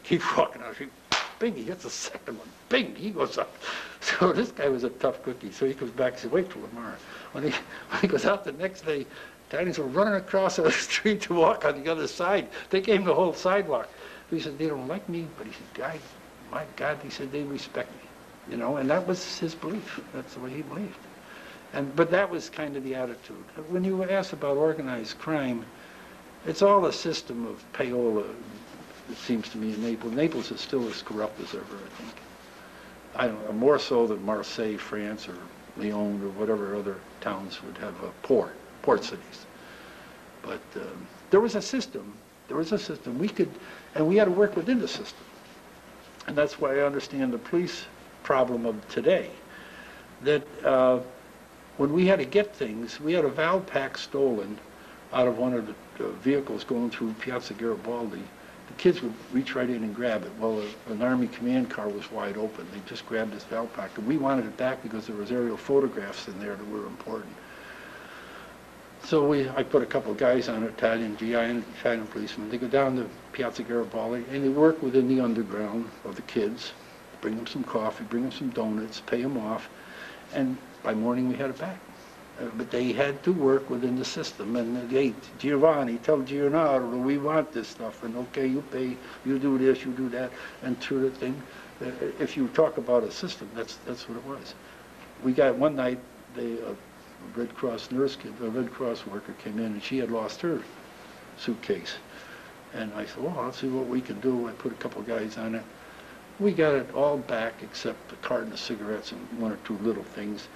Keeps walking down the street, bing, he hits a second one, bing, he goes up. So this guy was a tough cookie, so he comes back and says, wait till tomorrow. When he, when he goes out the next day, Italians were running across the street to walk on the other side. They gave him the whole sidewalk. He said, they don't like me, but he said, guy, my God, he said, they respect me. You know, and that was his belief. That's the way he believed. And, but that was kind of the attitude. When you ask about organized crime, it's all a system of payola, it seems to me, in Naples. Naples is still as corrupt as ever, I think. I don't know, more so than Marseille, France, or Lyon, or whatever other towns would have a port, port cities. But um, there was a system, there was a system. We could, and we had to work within the system. And that's why I understand the police problem of today. That uh, when we had to get things, we had a valve pack stolen out of one of the uh, vehicles going through Piazza Garibaldi. Kids would reach right in and grab it. Well, a- an Army command car was wide open. They just grabbed this pack. And we wanted it back because there was aerial photographs in there that were important. So we, I put a couple of guys on it, Italian GI and Italian policemen. They go down to Piazza Garibaldi and they work within the underground of the kids. Bring them some coffee, bring them some donuts, pay them off, and by morning we had it back. Uh, But they had to work within the system, and uh, hey, Giovanni, tell Giordano, we want this stuff, and okay, you pay, you do this, you do that, and through the thing, uh, if you talk about a system, that's, that's what it was. We got, one night, they, a Red Cross nurse, a Red Cross worker came in, and she had lost her suitcase. And I said, well, I'll see what we can do. I put a couple guys on it. We got it all back except a carton of cigarettes and one or two little things.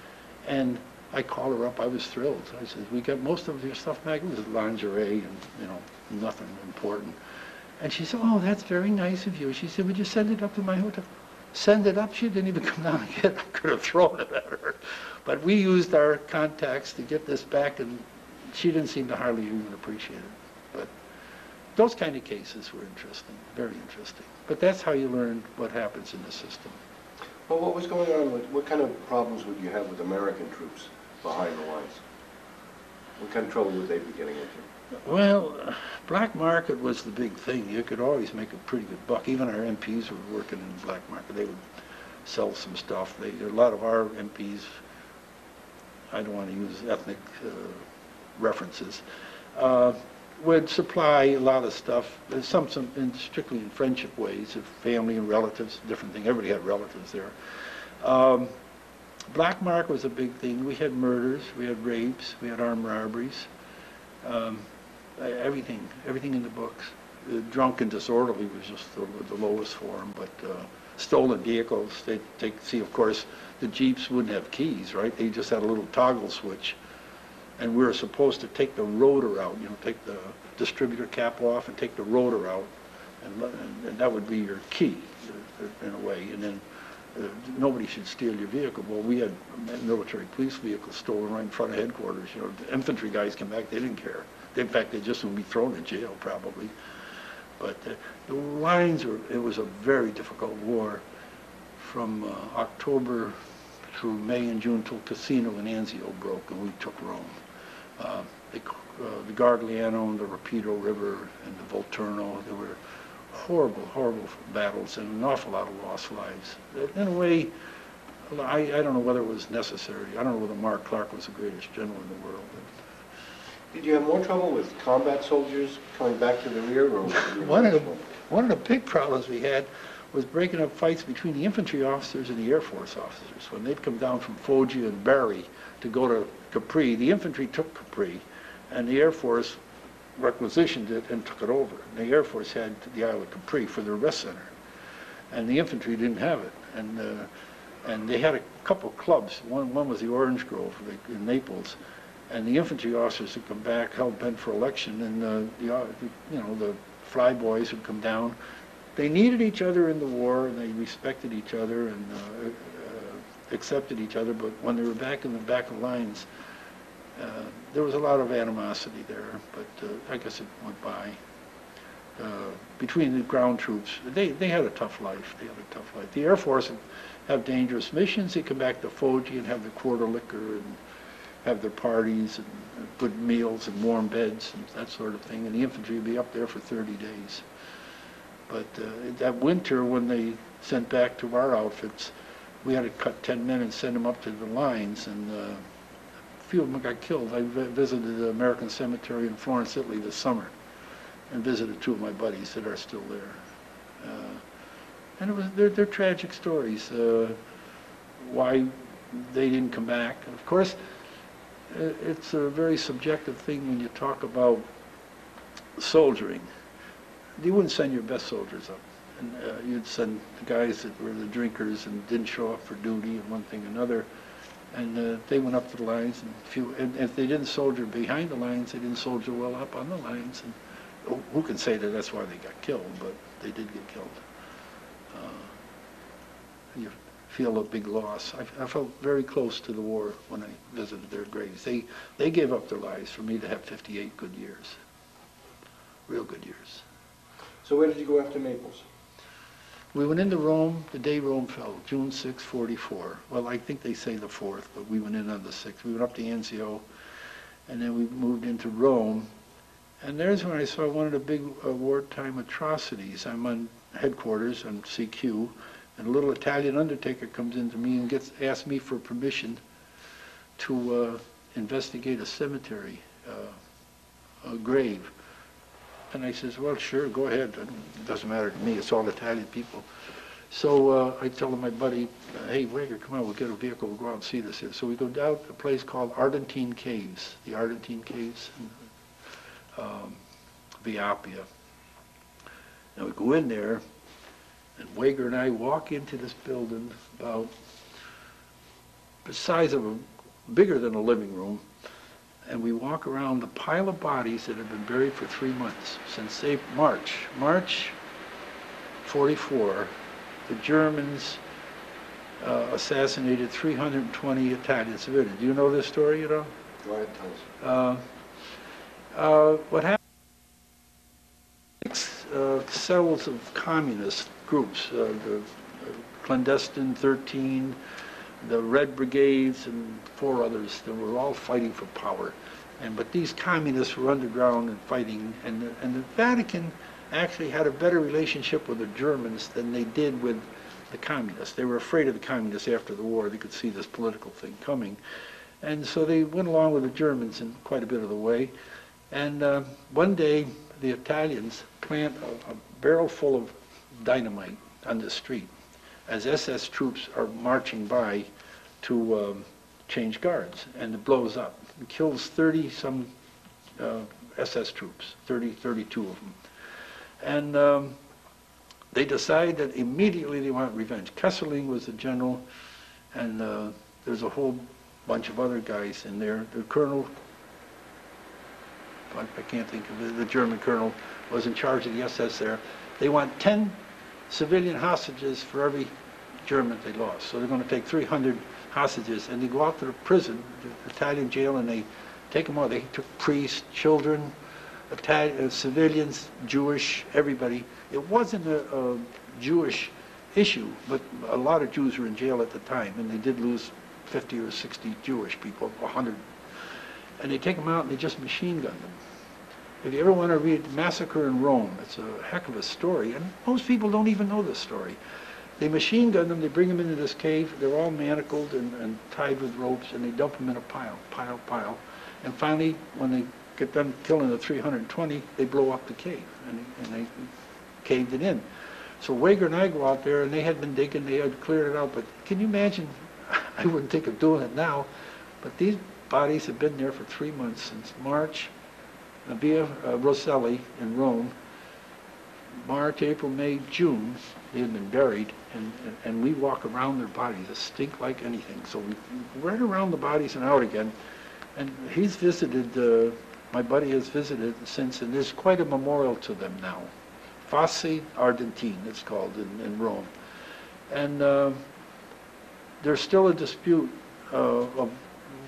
And I called her up, I was thrilled. I said, we got most of your stuff back. It was lingerie and, you know, nothing important. And she said, oh, that's very nice of you. She said, would you send it up to my hotel? Send it up? She didn't even come down it. I could have thrown it at her. But we used our contacts to get this back and she didn't seem to hardly even appreciate it. But those kind of cases were interesting, very interesting. But that's how you learn what happens in the system. Well, what was going on, with what kind of problems would you have with American troops behind the lines? What kind of trouble would they be getting into? Well, black market was the big thing. You could always make a pretty good buck. Even our MPs were working in the black market. They would sell some stuff. They, a lot of our MPs, I don't want to use ethnic uh, references, uh, would supply a lot of stuff, some, some in strictly in friendship ways, of family and relatives, different thing. Everybody had relatives there. Um, Black market was a big thing. We had murders, we had rapes, we had armed robberies, um, everything, everything in the books. Uh, Drunk and disorderly was just the, the lowest form, but uh, stolen vehicles, they, they, see, of course, the Jeeps wouldn't have keys, right? They just had a little toggle switch. And we were supposed to take the rotor out, you know, take the distributor cap off and take the rotor out, and, and and that would be your key, in a way. And then nobody should steal your vehicle. Well, we had military police vehicles stolen right in front of headquarters, you know, the infantry guys came back, they didn't care. In fact, they just would be thrown in jail, probably. But uh, the lines were, it was a very difficult war from uh, October through May and June till Cassino and Anzio broke and we took Rome. Uh, they uh, The Garigliano and the Rapido River and the Volturno, there were horrible, horrible battles and an awful lot of lost lives. In a way, I, I don't know whether it was necessary. I don't know whether Mark Clark was the greatest general in the world. Did you have more trouble with combat soldiers coming back to the rear, or? One of the, one of the big problems we had was breaking up fights between the infantry officers and the Air Force officers. When they'd come down from Foggia and Bari to go to Capri, the infantry took Capri, and the Air Force requisitioned it and took it over. The Air Force had the Isle of Capri for their rest center, and the infantry didn't have it. And, uh, and they had a couple clubs. One, one was the Orange Grove in Naples, and the infantry officers would come back, hell bent for election, and uh, the, uh, the, you know, the fly boys would come down. They needed each other in the war, and they respected each other and uh, uh, accepted each other. But when they were back in the back of lines, uh, there was a lot of animosity there. But uh, I guess it went by. Uh, between the ground troops, they, they had a tough life. They had a tough life. The Air Force would have dangerous missions. They come back to Foggia and have the quarter liquor and have their parties and good meals and warm beds and that sort of thing. And the infantry would be up there for 30 days. But uh, that winter, when they sent back to our outfits, we had to cut 10 men and send them up to the lines, and uh, few of them got killed. I visited the American Cemetery in Florence, Italy this summer, and visited two of my buddies that are still there. Uh, and it was, they're, they're tragic stories, uh, why they didn't come back. Of course, it's a very subjective thing when you talk about soldiering you wouldn't send your best soldiers up. And uh, you'd send the guys that were the drinkers and didn't show up for duty and one thing and another. And uh, they went up to the lines and few, and if they didn't soldier behind the lines, they didn't soldier well up on the lines. And who- who can say that that's why they got killed, but they did get killed. Uh, You feel a big loss. I, I felt very close to the war when I visited their graves. They, they gave up their lives for me to have 58 good years, real good years. So where did you go after Naples? We went into Rome the day Rome fell, June 6, 44. Well, I think they say the 4th, but we went in on the 6th. We went up to Anzio, and then we moved into Rome. And there's when I saw one of the big uh, wartime atrocities. I'm on headquarters on CQ, and a little Italian undertaker comes into me and gets asks me for permission to uh, investigate a cemetery, uh, a grave. And I says, well, sure, go ahead. It doesn't matter to me. It's all Italian people. So uh, I tell my buddy, hey, Wager, come on, we'll get a vehicle, we'll go out and see this. So we go down to a place called Ardeatine Caves, the Ardeatine Caves in um, Via Appia. And we go in there, and Wager and I walk into this building about the size of a, bigger than a living room, and we walk around the pile of bodies that have been buried for three months, since they, March, March 44, the Germans uh, assassinated 320 Italian civilians. Do you know this story at all? Go ahead, tell us. Uh, uh, What happened, six uh, cells of communist groups, uh, the uh, clandestine 13, the Red Brigades, and four others, that were all fighting for power. And, but these communists were underground and fighting, and, the- and the Vatican actually had a better relationship with the Germans than they did with the communists. They were afraid of the communists after the war. They could see this political thing coming. And so they went along with the Germans in quite a bit of the way. And uh, one day, the Italians plant a, a barrel full of dynamite on the street as SS troops are marching by to um, change guards, and it blows up. It kills 30-some uh, SS troops, 30, 32 of them. And um, they decide that immediately they want revenge. Kesselring was the general, and uh, there's a whole bunch of other guys in there. The colonel, I I can't think of it, the German colonel was in charge of the SS there. They want 10 civilian hostages for every German they lost. So they're going to take 300 hostages, and they go out to the prison, the Italian jail, and they take them all. They took priests, children, Italian, uh, civilians, Jewish, everybody. It wasn't a, a Jewish issue, but a lot of Jews were in jail at the time, and they did lose 50 or 60 Jewish people, 100. And they take them out and they just machine gun them. If you ever want to read Massacre in Rome, it's a heck of a story, and most people don't even know this story. They machine gun them, they bring them into this cave, they're all manacled and, and tied with ropes, and they dump them in a pile, pile, pile. And finally, when they get done killing the 320, they blow up the cave, and, and they caved it in. So Wager and I go out there, and they had been digging, they had cleared it out, but can you imagine, I wouldn't think of doing it now, but these bodies have been there for three months, since March, uh, via uh, Rasella in Rome, March, April, May, June, they had been buried, and, and we walk around their bodies, they stink like anything. So we right around the bodies and out again, and he's visited, uh, my buddy has visited since, and there's quite a memorial to them now. Fosse Ardeatine, it's called in, in Rome. And uh, there's still a dispute uh, of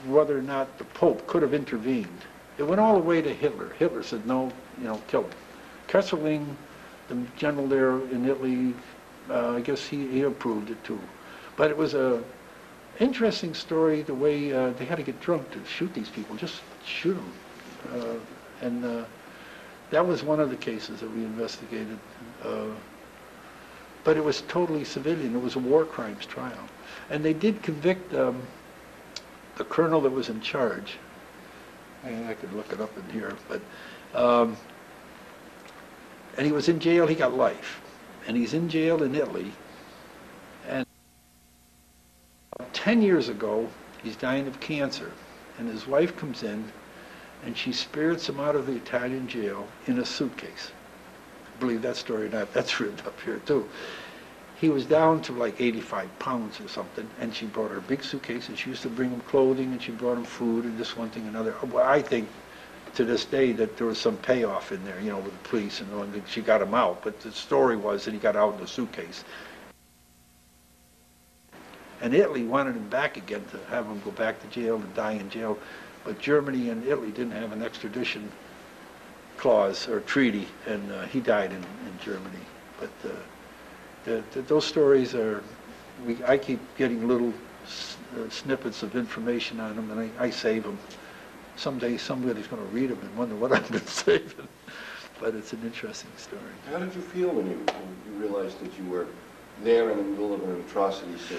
whether or not the Pope could have intervened. It went all the way to Hitler. Hitler said, no, you know, kill him. Kesselring, the general there in Italy, uh, I guess he, he approved it too. But it was a interesting story, the way uh, they had to get drunk to shoot these people, just shoot them. Uh, and uh, that was one of the cases that we investigated. Uh, but it was totally civilian. It was a war crimes trial. And they did convict um, the colonel that was in charge. And I could look it up in here, but um, and he was in jail. He got life, and he's in jail in Italy. And ten years ago, he's dying of cancer, and his wife comes in, and she spirits him out of the Italian jail in a suitcase. Believe that story or not? That's written up here too. He was down to like 85 pounds or something, and she brought her big suitcase, and she used to bring him clothing, and she brought him food, and this one thing another. Well, I think to this day that there was some payoff in there, you know, with the police and and she got him out, but the story was that he got out in the suitcase. And Italy wanted him back again to have him go back to jail and die in jail, but Germany and Italy didn't have an extradition clause or treaty, and uh, he died in, in Germany. But uh, the, the, those stories are, we, I keep getting little uh, snippets of information on them, and I, I save them. Someday somebody's going to read them and wonder what I've been saving. But it's an interesting story. How did you feel when you, when you realized that you were there in the middle of an atrocity scene?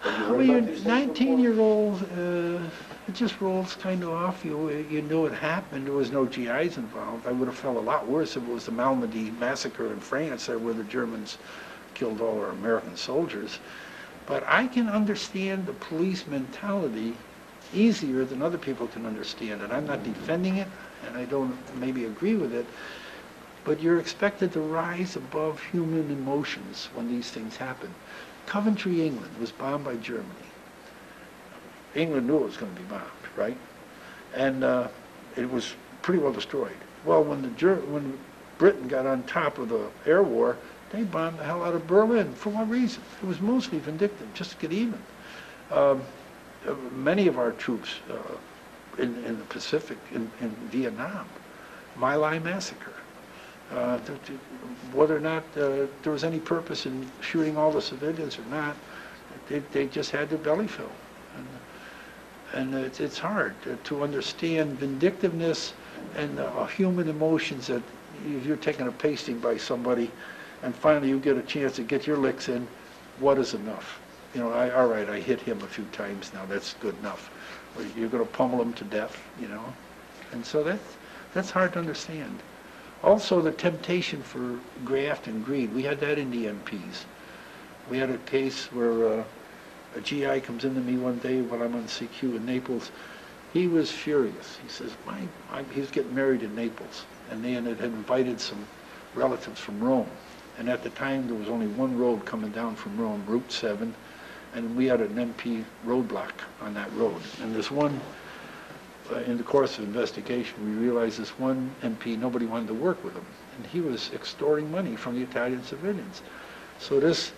Have you heard When you're about these things before? 19-year-old, uh, it just rolls kind of off you. You knew it happened. There was no GIs involved. I would have felt a lot worse if it was the Malmedy massacre in France, where the Germans killed all our American soldiers. But I can understand the police mentality easier than other people can understand it. I'm not defending it, and I don't maybe agree with it, but you're expected to rise above human emotions when these things happen. Coventry, England was bombed by Germany. England knew it was going to be bombed, right? And uh, it was pretty well destroyed. Well, when the Ger- when Britain got on top of the air war, they bombed the hell out of Berlin. For what reason? It was mostly vindictive, just to get even. Um, many of our troops uh, in, in the Pacific, in, in Vietnam, My Lai massacre. Uh, to- to- whether or not uh, there was any purpose in shooting all the civilians or not, they, they just had their belly fill. And, and it's, it's hard to- to understand vindictiveness and uh, human emotions that if you're taking a pasting by somebody and finally you get a chance to get your licks in, what is enough? You know, I, all right, I hit him a few times now, that's good enough. Or you're gonna pummel him to death, you know? And so that's, that's hard to understand. Also, the temptation for graft and greed, we had that in the MPs. We had a case where uh, a GI comes into me one day while I'm on CQ in Naples. He was furious. He says, my, my, he was getting married in Naples, and they had invited some relatives from Rome. And at the time, there was only one road coming down from Rome, Route 7, and we had an MP roadblock on that road. And this one uh, in the course of investigation, we realized this one MP, nobody wanted to work with him, and he was extorting money from the Italian civilians. So this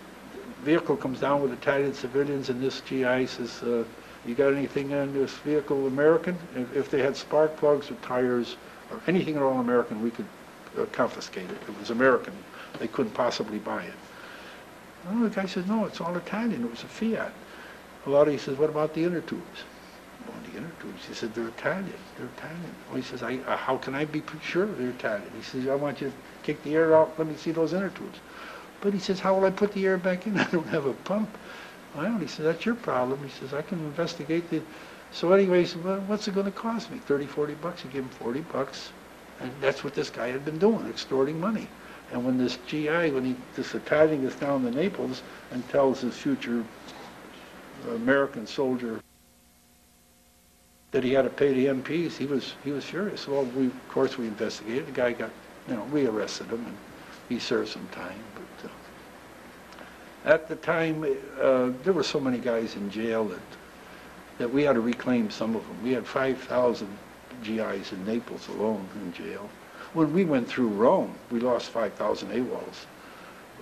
vehicle comes down with Italian civilians, and this GI says, uh, you got anything on this vehicle American? If, if they had spark plugs or tires or anything at all American, we could uh, confiscate it. It was American. They couldn't possibly buy it. Well, the guy says, no, it's all Italian. It was a Fiat. He says, what about the inner tubes? Well, the inner tubes, he said, they're Italian, they're Italian. Well, he says, I, uh, how can I be sure they're Italian? He says, I want you to kick the air out, let me see those inner tubes. But he says, how will I put the air back in? I don't have a pump. Well, he says, that's your problem. He says, I can investigate the, so anyway, he said, well, what's it gonna cost me? Thirty, forty bucks? He gave him forty bucks. And that's what this guy had been doing, extorting money. And when this GI, when he, this Italian gets down to Naples and tells his future American soldier that he had to pay the MPs, he was, he was furious. Well, we, of course, we investigated. The guy got, you know, we arrested him and he served some time, but, uh, at the time, uh, there were so many guys in jail that, that we had to reclaim some of them. We had 5,000 GIs in Naples alone in jail. When we went through Rome, we lost 5,000 AWOLs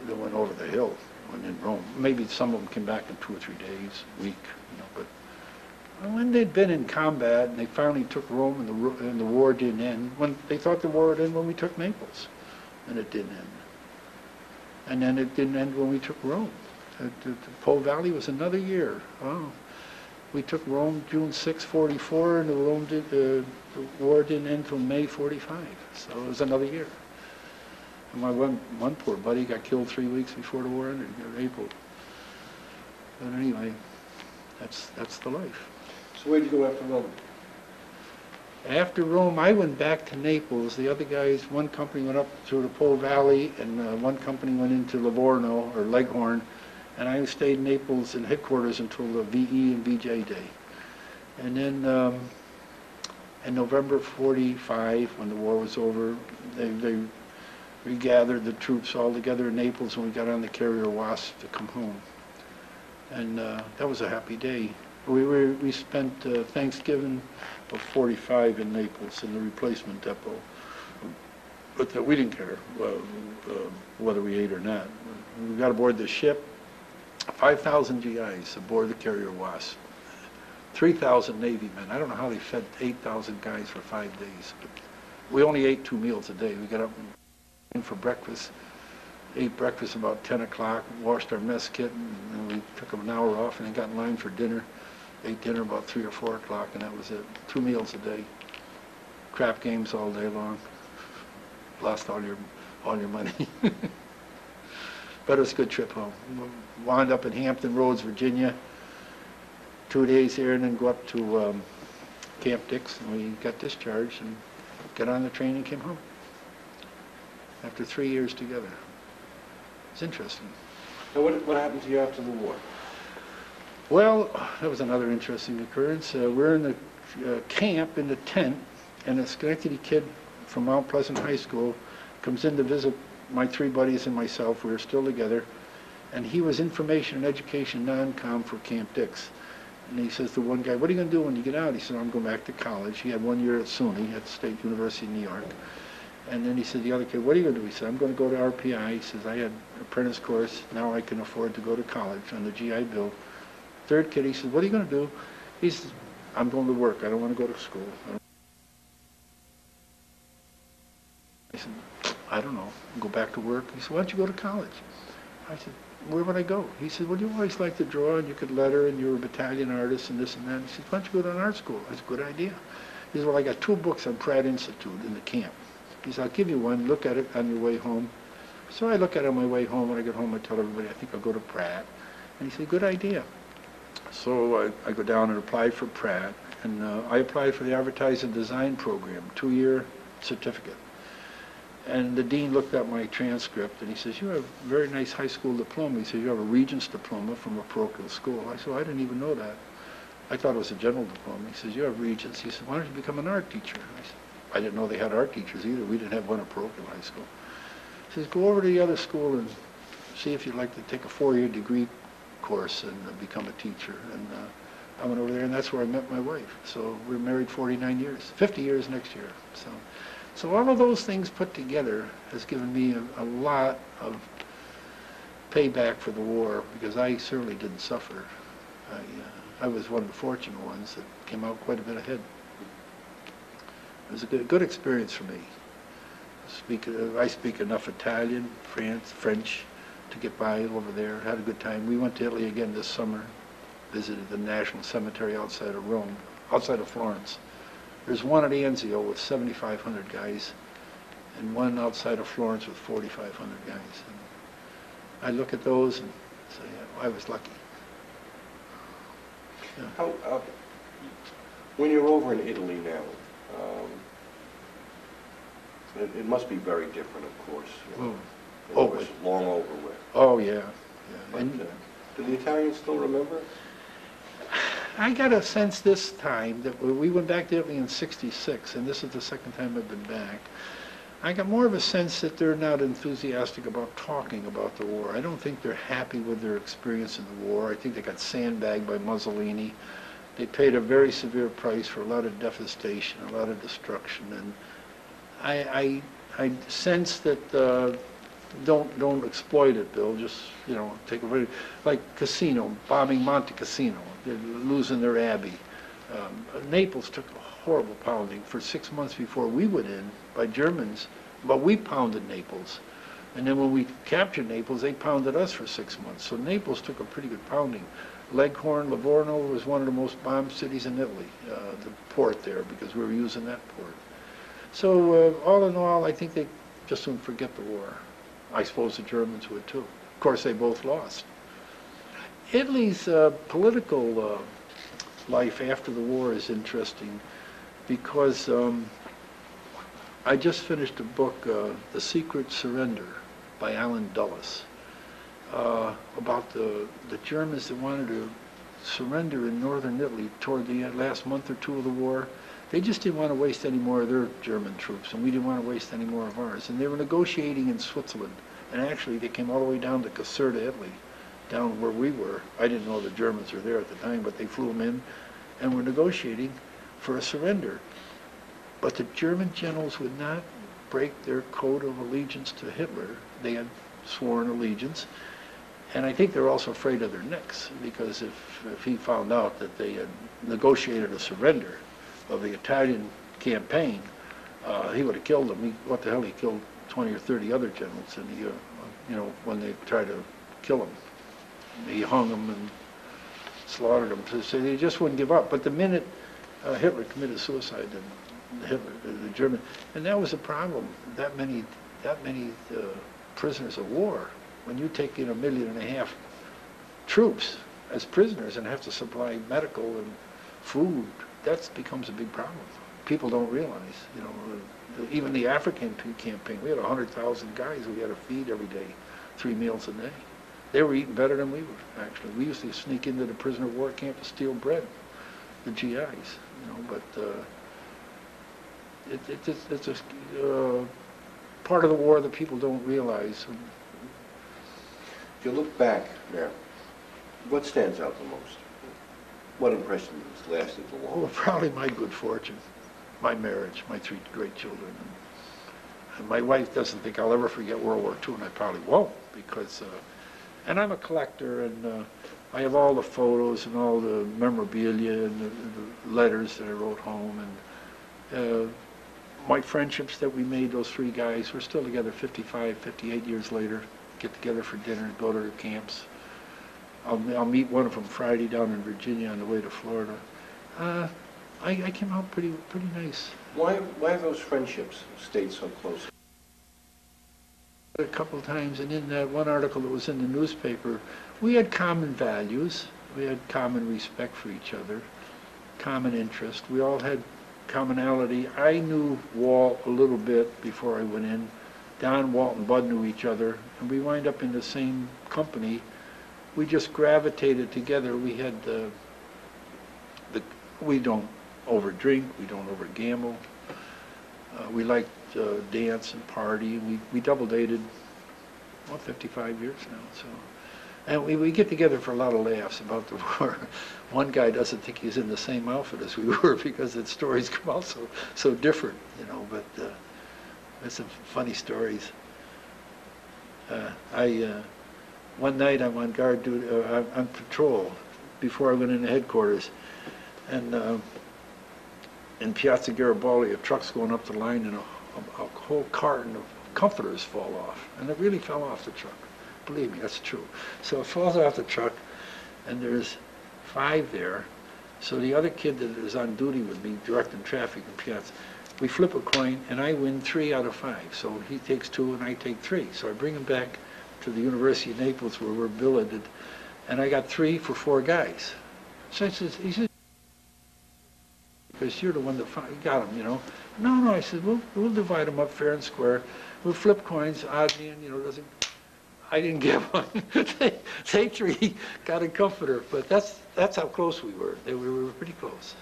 that went over the hill when in Rome. Maybe some of them came back in two or three days, a week, you know, but when they'd been in combat and they finally took Rome and the, and the war didn't end, when they thought the war would end when we took Naples, and it didn't end. And then it didn't end when we took Rome. The, the, the Po Valley was another year. Oh, we took Rome June 6, 44, and the Rome did, uh, the war didn't end until May 45. So it was another year. And my one, one poor buddy got killed three weeks before the war ended, in April. But anyway, that's, that's the life. So where'd you go after Rome? After Rome, I went back to Naples. The other guys, one company went up through the Po Valley, and uh, one company went into Livorno or Leghorn, and I stayed in Naples in headquarters until the VE and VJ day. And then um, in November 45, when the war was over, they, they regathered the troops all together in Naples, and we got on the carrier Wasp to come home. And uh, that was a happy day. We were, we spent uh, Thanksgiving of 45 in Naples in the replacement depot. But that we didn't care uh, uh, whether we ate or not. We got aboard the ship, 5,000 GIs aboard the carrier Wasp, 3,000 Navy men. I don't know how they fed 8,000 guys for five days. But we only ate two meals a day. We got up in for breakfast, ate breakfast about 10 o'clock, washed our mess kit, and we took an hour off and then got in line for dinner. Ate dinner about 3 or 4 o'clock, and that was it. Two meals a day. Crap games all day long. Lost all your, all your money. But it was a good trip home. Wound up in Hampton Roads, Virginia, two days here, and then go up to um, Camp Dix, and we got discharged and got on the train and came home. After three years together. It's interesting. Now, what, what happened to you after the war? Well, that was another interesting occurrence. Uh, we're in the uh, camp in the tent, and a Schenectady kid from Mount Pleasant High School comes in to visit my three buddies and myself. We were still together, and he was information and education non-com for Camp Dix. And he says to one guy, "What are you going to do when you get out?" He said, "I'm going back to college." He had one year at SUNY at State University of New York. And then he said, the other kid, what are you going to do? He said, I'm going to go to RPI. He says, I had apprentice course. Now I can afford to go to college on the GI Bill. Third kid, he said, what are you going to do? He says, I'm going to work. I don't want to go to school. I I said, I don't know. Go back to work. He said, why don't you go to college? I said, where would I go? He said, well, you always liked to draw and you could letter and you were a battalion artist and this and that. He said, why don't you go to an art school? That's a good idea. He said, well, I got two books on Pratt Institute in the camp. He said, I'll give you one. Look at it on your way home. So I look at it on my way home. When I get home, I tell everybody, I think I'll go to Pratt. And he said, good idea. So I, I go down and apply for Pratt, and uh, I applied for the advertising design program, two-year certificate. And the dean looked at my transcript, and he says, you have a very nice high school diploma. He says, you have a regent's diploma from a parochial school. I said, I didn't even know that. I thought it was a general diploma. He says, you have regents. He said, why don't you become an art teacher? I said, I didn't know they had art teachers either. We didn't have one at parochial high school. He says, go over to the other school and see if you'd like to take a four-year degree course and uh, become a teacher. And uh, I went over there, and that's where I met my wife. So we're married 49 years, 50 years next year. So, so all of those things put together has given me a, a lot of payback for the war because I certainly didn't suffer. I, uh, I was one of the fortunate ones that came out quite a bit ahead. It was a good, good experience for me. Speak, uh, I speak enough Italian, France, French to get by over there. Had a good time. We went to Italy again this summer. Visited the National Cemetery outside of Rome, outside of Florence. There's one at Anzio with 7,500 guys, and one outside of Florence with 4,500 guys. And I look at those and say, I was lucky. Yeah. How, uh, when you're over in Italy now, um, it, it must be very different, of course. you know. Oh, it was long over with. Oh, yeah. yeah. But, And uh, do the Italians still remember? I got a sense this time that we- we went back to Italy in 66, and this is the second time I've been back. I got more of a sense that they're not enthusiastic about talking about the war. I don't think they're happy with their experience in the war. I think they got sandbagged by Mussolini. They paid a very severe price for a lot of devastation, a lot of destruction, and I, I, I sense that, uh, don't, don't exploit it, Bill, just, you know, take a very, like Cassino, bombing Monte Cassino, they're losing their abbey. Um, Naples took a horrible pounding for six months before we went in by Germans, but we pounded Naples. And then when we captured Naples, they pounded us for six months. So Naples took a pretty good pounding. Leghorn, Livorno was one of the most bombed cities in Italy, uh, the port there, because we were using that port. So uh, all in all, I think they just soon forget the war. I suppose the Germans would too. Of course, they both lost. Italy's uh, political uh, life after the war is interesting because um, I just finished a book, uh, The Secret Surrender by Allen Dulles, uh, about the, the Germans that wanted to surrender in northern Italy toward the last month or two of the war. They just didn't want to waste any more of their German troops, and we didn't want to waste any more of ours. And they were negotiating in Switzerland, and actually they came all the way down to Caserta, Italy, down where we were. I didn't know the Germans were there at the time, but they flew them in, and were negotiating for a surrender. But the German generals would not break their code of allegiance to Hitler. They had sworn allegiance. And I think they're also afraid of their necks, because if, if he found out that they had negotiated a surrender of the Italian campaign, uh, he would have killed them. He, what the hell, he killed 20 or 30 other generals, and he, uh, you know, when they tried to kill him. He hung them and slaughtered them, so they just wouldn't give up. But the minute uh, Hitler committed suicide, then Hitler, the the German, and that was a problem, that many, that many uh, prisoners of war. When you take in a million and a half troops as prisoners and have to supply medical and food, that becomes a big problem. People don't realize, you know, uh, even the African campaign, we had 100,000 guys we had to feed every day, three meals a day. They were eating better than we were, actually. We used to sneak into the prisoner of war camp to steal bread, the GIs, you know, but uh, it, it, it's, it's a uh, part of the war that people don't realize. If you look back now, what stands out the most? What impression has lasted the Well, longest? probably my good fortune, my marriage, my three great children. And my wife doesn't think I'll ever forget World War II, and I probably won't, because, uh, and I'm a collector, and uh, I have all the photos and all the memorabilia and the, the letters that I wrote home, and uh, my friendships that we made, those three guys, we're still together 55, 58 years later, get together for dinner, go to their camps. I'll, I'll meet one of them Friday down in Virginia on the way to Florida. Uh, I, I came out pretty, pretty nice. Why, why have those friendships stayed so close? A couple times, and in that one article that was in the newspaper, we had common values. We had common respect for each other, common interest. We all had commonality. I knew Walt a little bit before I went in. Don, Walt, and Bud knew each other, and we wind up in the same company. We just gravitated together. We had uh, the, we don't overdrink, we don't overgamble. Uh, we liked uh, dance and party. We, we double dated, well, 55 years now, so. And we, we get together for a lot of laughs about the war. One guy doesn't think he's in the same outfit as we were because the stories come out so, so different, you know, but uh, there's some funny stories. Uh, I, uh, one night I'm on guard duty, uh, I'm on patrol before I went into headquarters, and uh, in Piazza Garibaldi, a truck's going up the line and a, a, a whole carton of comforters fall off. And it really fell off the truck. Believe me, that's true. So it falls off the truck, and there's five there. So the other kid that is on duty with me directing traffic in Piazza, we flip a coin, and I win three out of five. So he takes two, and I take three. So I bring him back to the University of Naples where we're billeted, and I got three for four guys. So I says, he says, because you're the one that got him, you know. No, no, I said, we'll, we'll divide them up fair and square. We'll flip coins, odd man, you know, doesn't I didn't get one. They- They three got a comforter, but that's, that's how close we were. They- We were pretty close.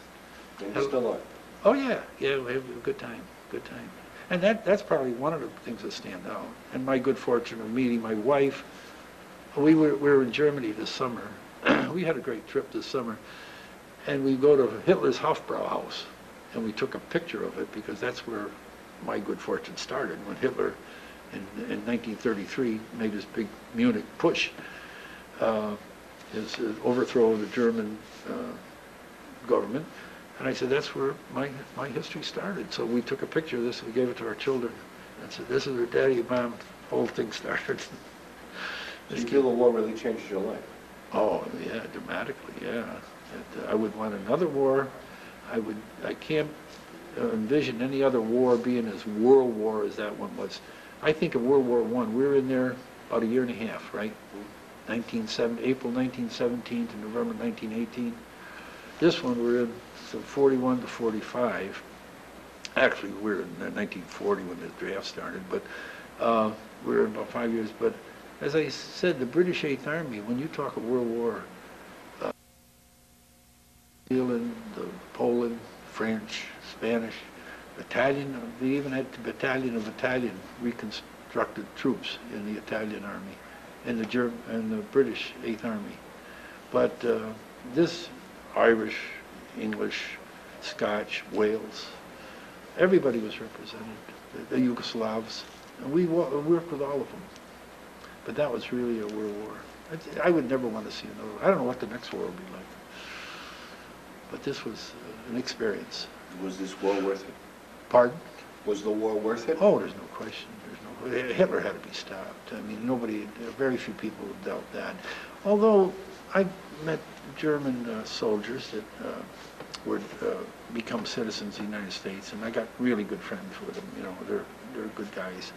And you still are. Oh, yeah, yeah, we had a good time, good time. And that, that's probably one of the things that stand out. And my good fortune of meeting my wife, we were, we were in Germany this summer. We had a great trip this summer. And we go to Hitler's Hofbrauhaus, and we took a picture of it because that's where my good fortune started, when Hitler in, in 1933 made his big Munich push, uh, his uh, overthrow of the German uh, government. And I said, that's where my, my history started. So we took a picture of this, and we gave it to our children, and said, this is where daddy and mom, whole thing started. So you feel the war really changed your life? Oh, yeah, dramatically, yeah. And, uh, I would want another war. I would, I can't uh, envision any other war being as world war as that one was. I think of World War One, we were in there about a year and a half, right? 1970, April 1917 to November 1918. This one, we're in from 41 to 45. Actually, we we're in uh, 1940 when the draft started, but uh, we we're in about five years. But as I said, the British Eighth Army, when you talk of World War, Zealand, the Poland, French, Spanish, Italian, they even had a battalion of Italian reconstructed troops in the Italian army, and the Germ, and the British Eighth Army. But uh, this Irish, English, Scotch, Wales, everybody was represented, the- the Yugoslavs, and we worked with all of them. But that was really a world war. I- I would never want to see another, I don't know what the next war will be like. But this was an experience. Was this war worth it? Pardon? Was the war worth it? Oh, there's no question, there's no, Hitler had to be stopped. I mean, nobody, very few people doubt that. Although, I've met German uh, soldiers that uh, would uh, become citizens of the United States, and I got really good friends with them, you know, they're, they're good guys.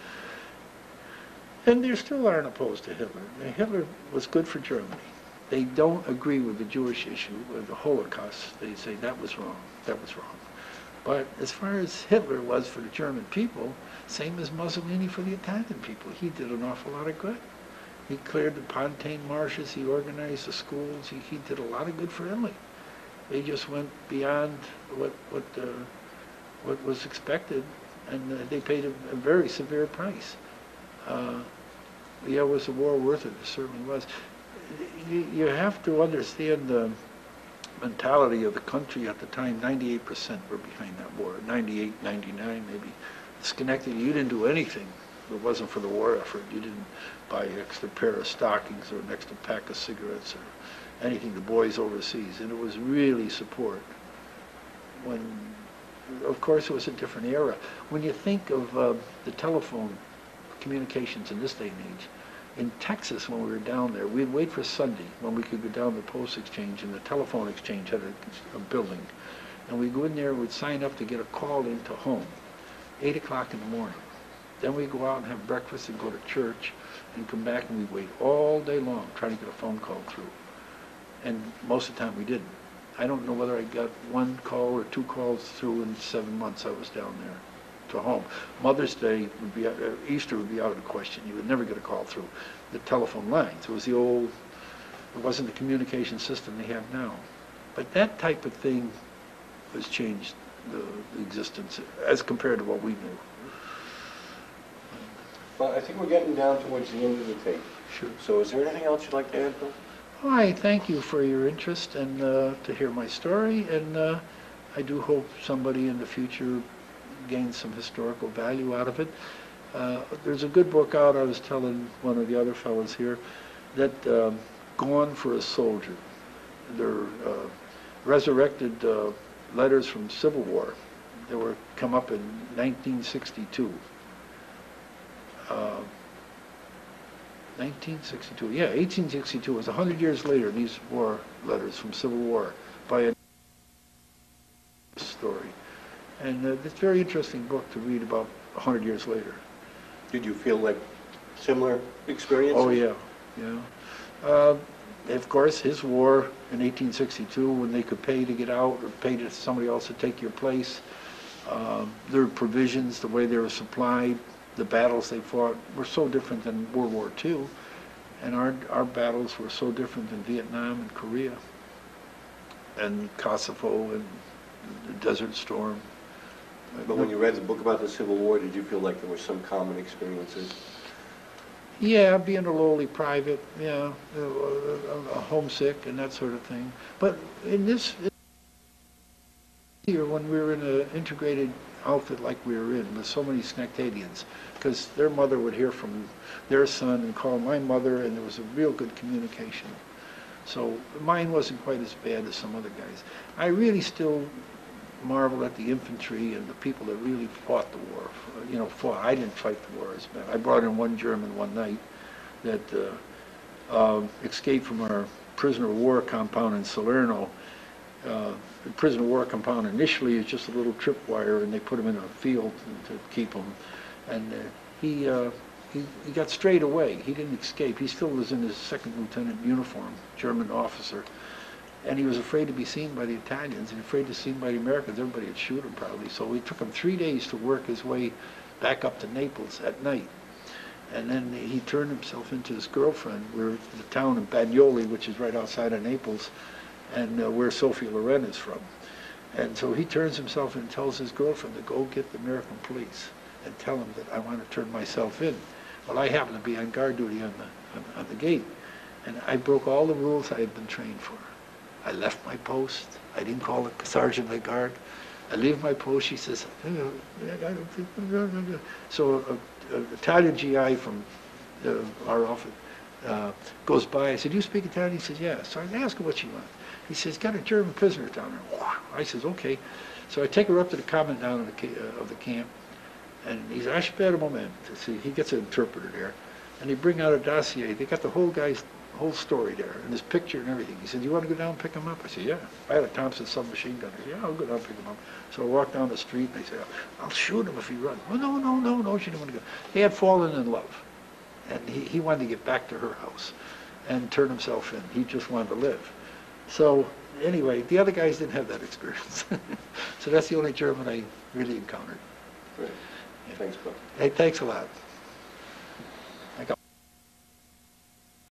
And they still aren't opposed to Hitler. Hitler was good for Germany. They don't agree with the Jewish issue, with the Holocaust. They say that was wrong, that was wrong. But as far as Hitler was for the German people, same as Mussolini for the Italian people, he did an awful lot of good. He cleared the Pontine marshes, he organized the schools, he, he did a lot of good for Italy. They just went beyond what, what, uh, what was expected, and uh, they paid a, a very severe price. Uh, yeah, was the war worth it? It certainly was. You, have to understand the mentality of the country at the time. 98% were behind that war, 98, 99 maybe. Schenectady, you didn't do anything if it wasn't for the war effort. You didn't buy an extra pair of stockings or an extra pack of cigarettes or anything, the boys overseas. And it was really support. When, of course, it was a different era. When you think of uh, the telephone communications in this day and age. In Texas, when we were down there, we'd wait for Sunday when we could go down the post exchange, and the telephone exchange had a, a building. And we'd go in there, and we'd sign up to get a call into home, 8 o'clock in the morning. Then we'd go out and have breakfast and go to church and come back and we'd wait all day long trying to get a phone call through. And most of the time we didn't. I don't know whether I got one call or two calls through in seven months I was down there to home. Mother's Day would be, uh, Easter would be out of the question. You would never get a call through the telephone lines. It was the old, it wasn't the communication system they have now. But that type of thing has changed the, existence as compared to what we knew. Well, I think we're getting down towards the end of the tape. Sure. So is there anything else you'd like to add, Bill? I thank you for your interest and uh, to hear my story, and uh, I do hope somebody in the future gains some historical value out of it. Uh, There's a good book out, I was telling one of the other fellows here, that um, Gone for a Soldier. They're uh, resurrected uh, letters from Civil War. They were come up in 1962. Uh, 1962, yeah, 1862, it was 100 years later, these war letters from Civil War by a story. And uh, it's a very interesting book to read about 100 years later. Did you feel like similar experiences? Oh, yeah, yeah. Uh, Of course, his war in 1862, when they could pay to get out or pay to somebody else to take your place, um, their provisions, the way they were supplied, the battles they fought were so different than World War II. And our, our battles were so different than Vietnam and Korea and Kosovo and the Desert Storm. But when you read the book about the Civil War, did you feel like there were some common experiences? Yeah, being a lowly private, yeah, uh, homesick and that sort of thing. But in this, here, when we were in an integrated outfit like we were in, with so many Schenectadians, because their mother would hear from their son and call my mother, and there was a real good communication. So mine wasn't quite as bad as some other guys. I really still marvel at the infantry and the people that really fought the war. You know. I didn't fight the war as bad. I brought in one German one night that uh, um, escaped from our prisoner of war compound in Salerno. Uh, the prisoner of war compound initially is just a little tripwire, and they put him in a field to keep him. And uh, he, uh, he he got straight away. He didn't escape. He still was in his second lieutenant uniform, German officer. And he was afraid to be seen by the Italians and afraid to be seen by the Americans. Everybody would shoot him probably. So it took him three days to work his way back up to Naples at night. And then he turned himself into his girlfriend. We're the town of Bagnoli, which is right outside of Naples, and uh, where Sophia Loren is from. And so he turns himself and tells his girlfriend to go get the American police and tell them that I want to turn myself in. Well, I happened to be on guard duty on the, on, on the gate, and I broke all the rules I had been trained for. I left my post. I didn't call the sergeant of the guard. I leave my post. She says, "Uh. So an Italian GI from uh, our office uh, goes by. I said, "You speak Italian?" He says, "Yeah." So I ask her what she wants. He says, "Got a German prisoner down there." I says, "Okay." So I take her up to the commandant of the, uh, of the camp, and he's says, "Aspetta un momento." See, he gets an interpreter there, and they bring out a dossier. They got the whole guy's whole story there, and his picture and everything. He said, "Do "You want to go down and pick him up?" I said, "Yeah." I had a Thompson submachine gun. I said, "Yeah, I'll go down and pick him up." So I walked down the street, and they said, "I'll shoot him if he runs." Well, no, no, no, no. She didn't want to go. He had fallen in love, and he, he wanted to get back to her house and turn himself in. He just wanted to live. So anyway, the other guys didn't have that experience. so that's the only German I really encountered. Great. Thanks, Bill. Hey, thanks a lot.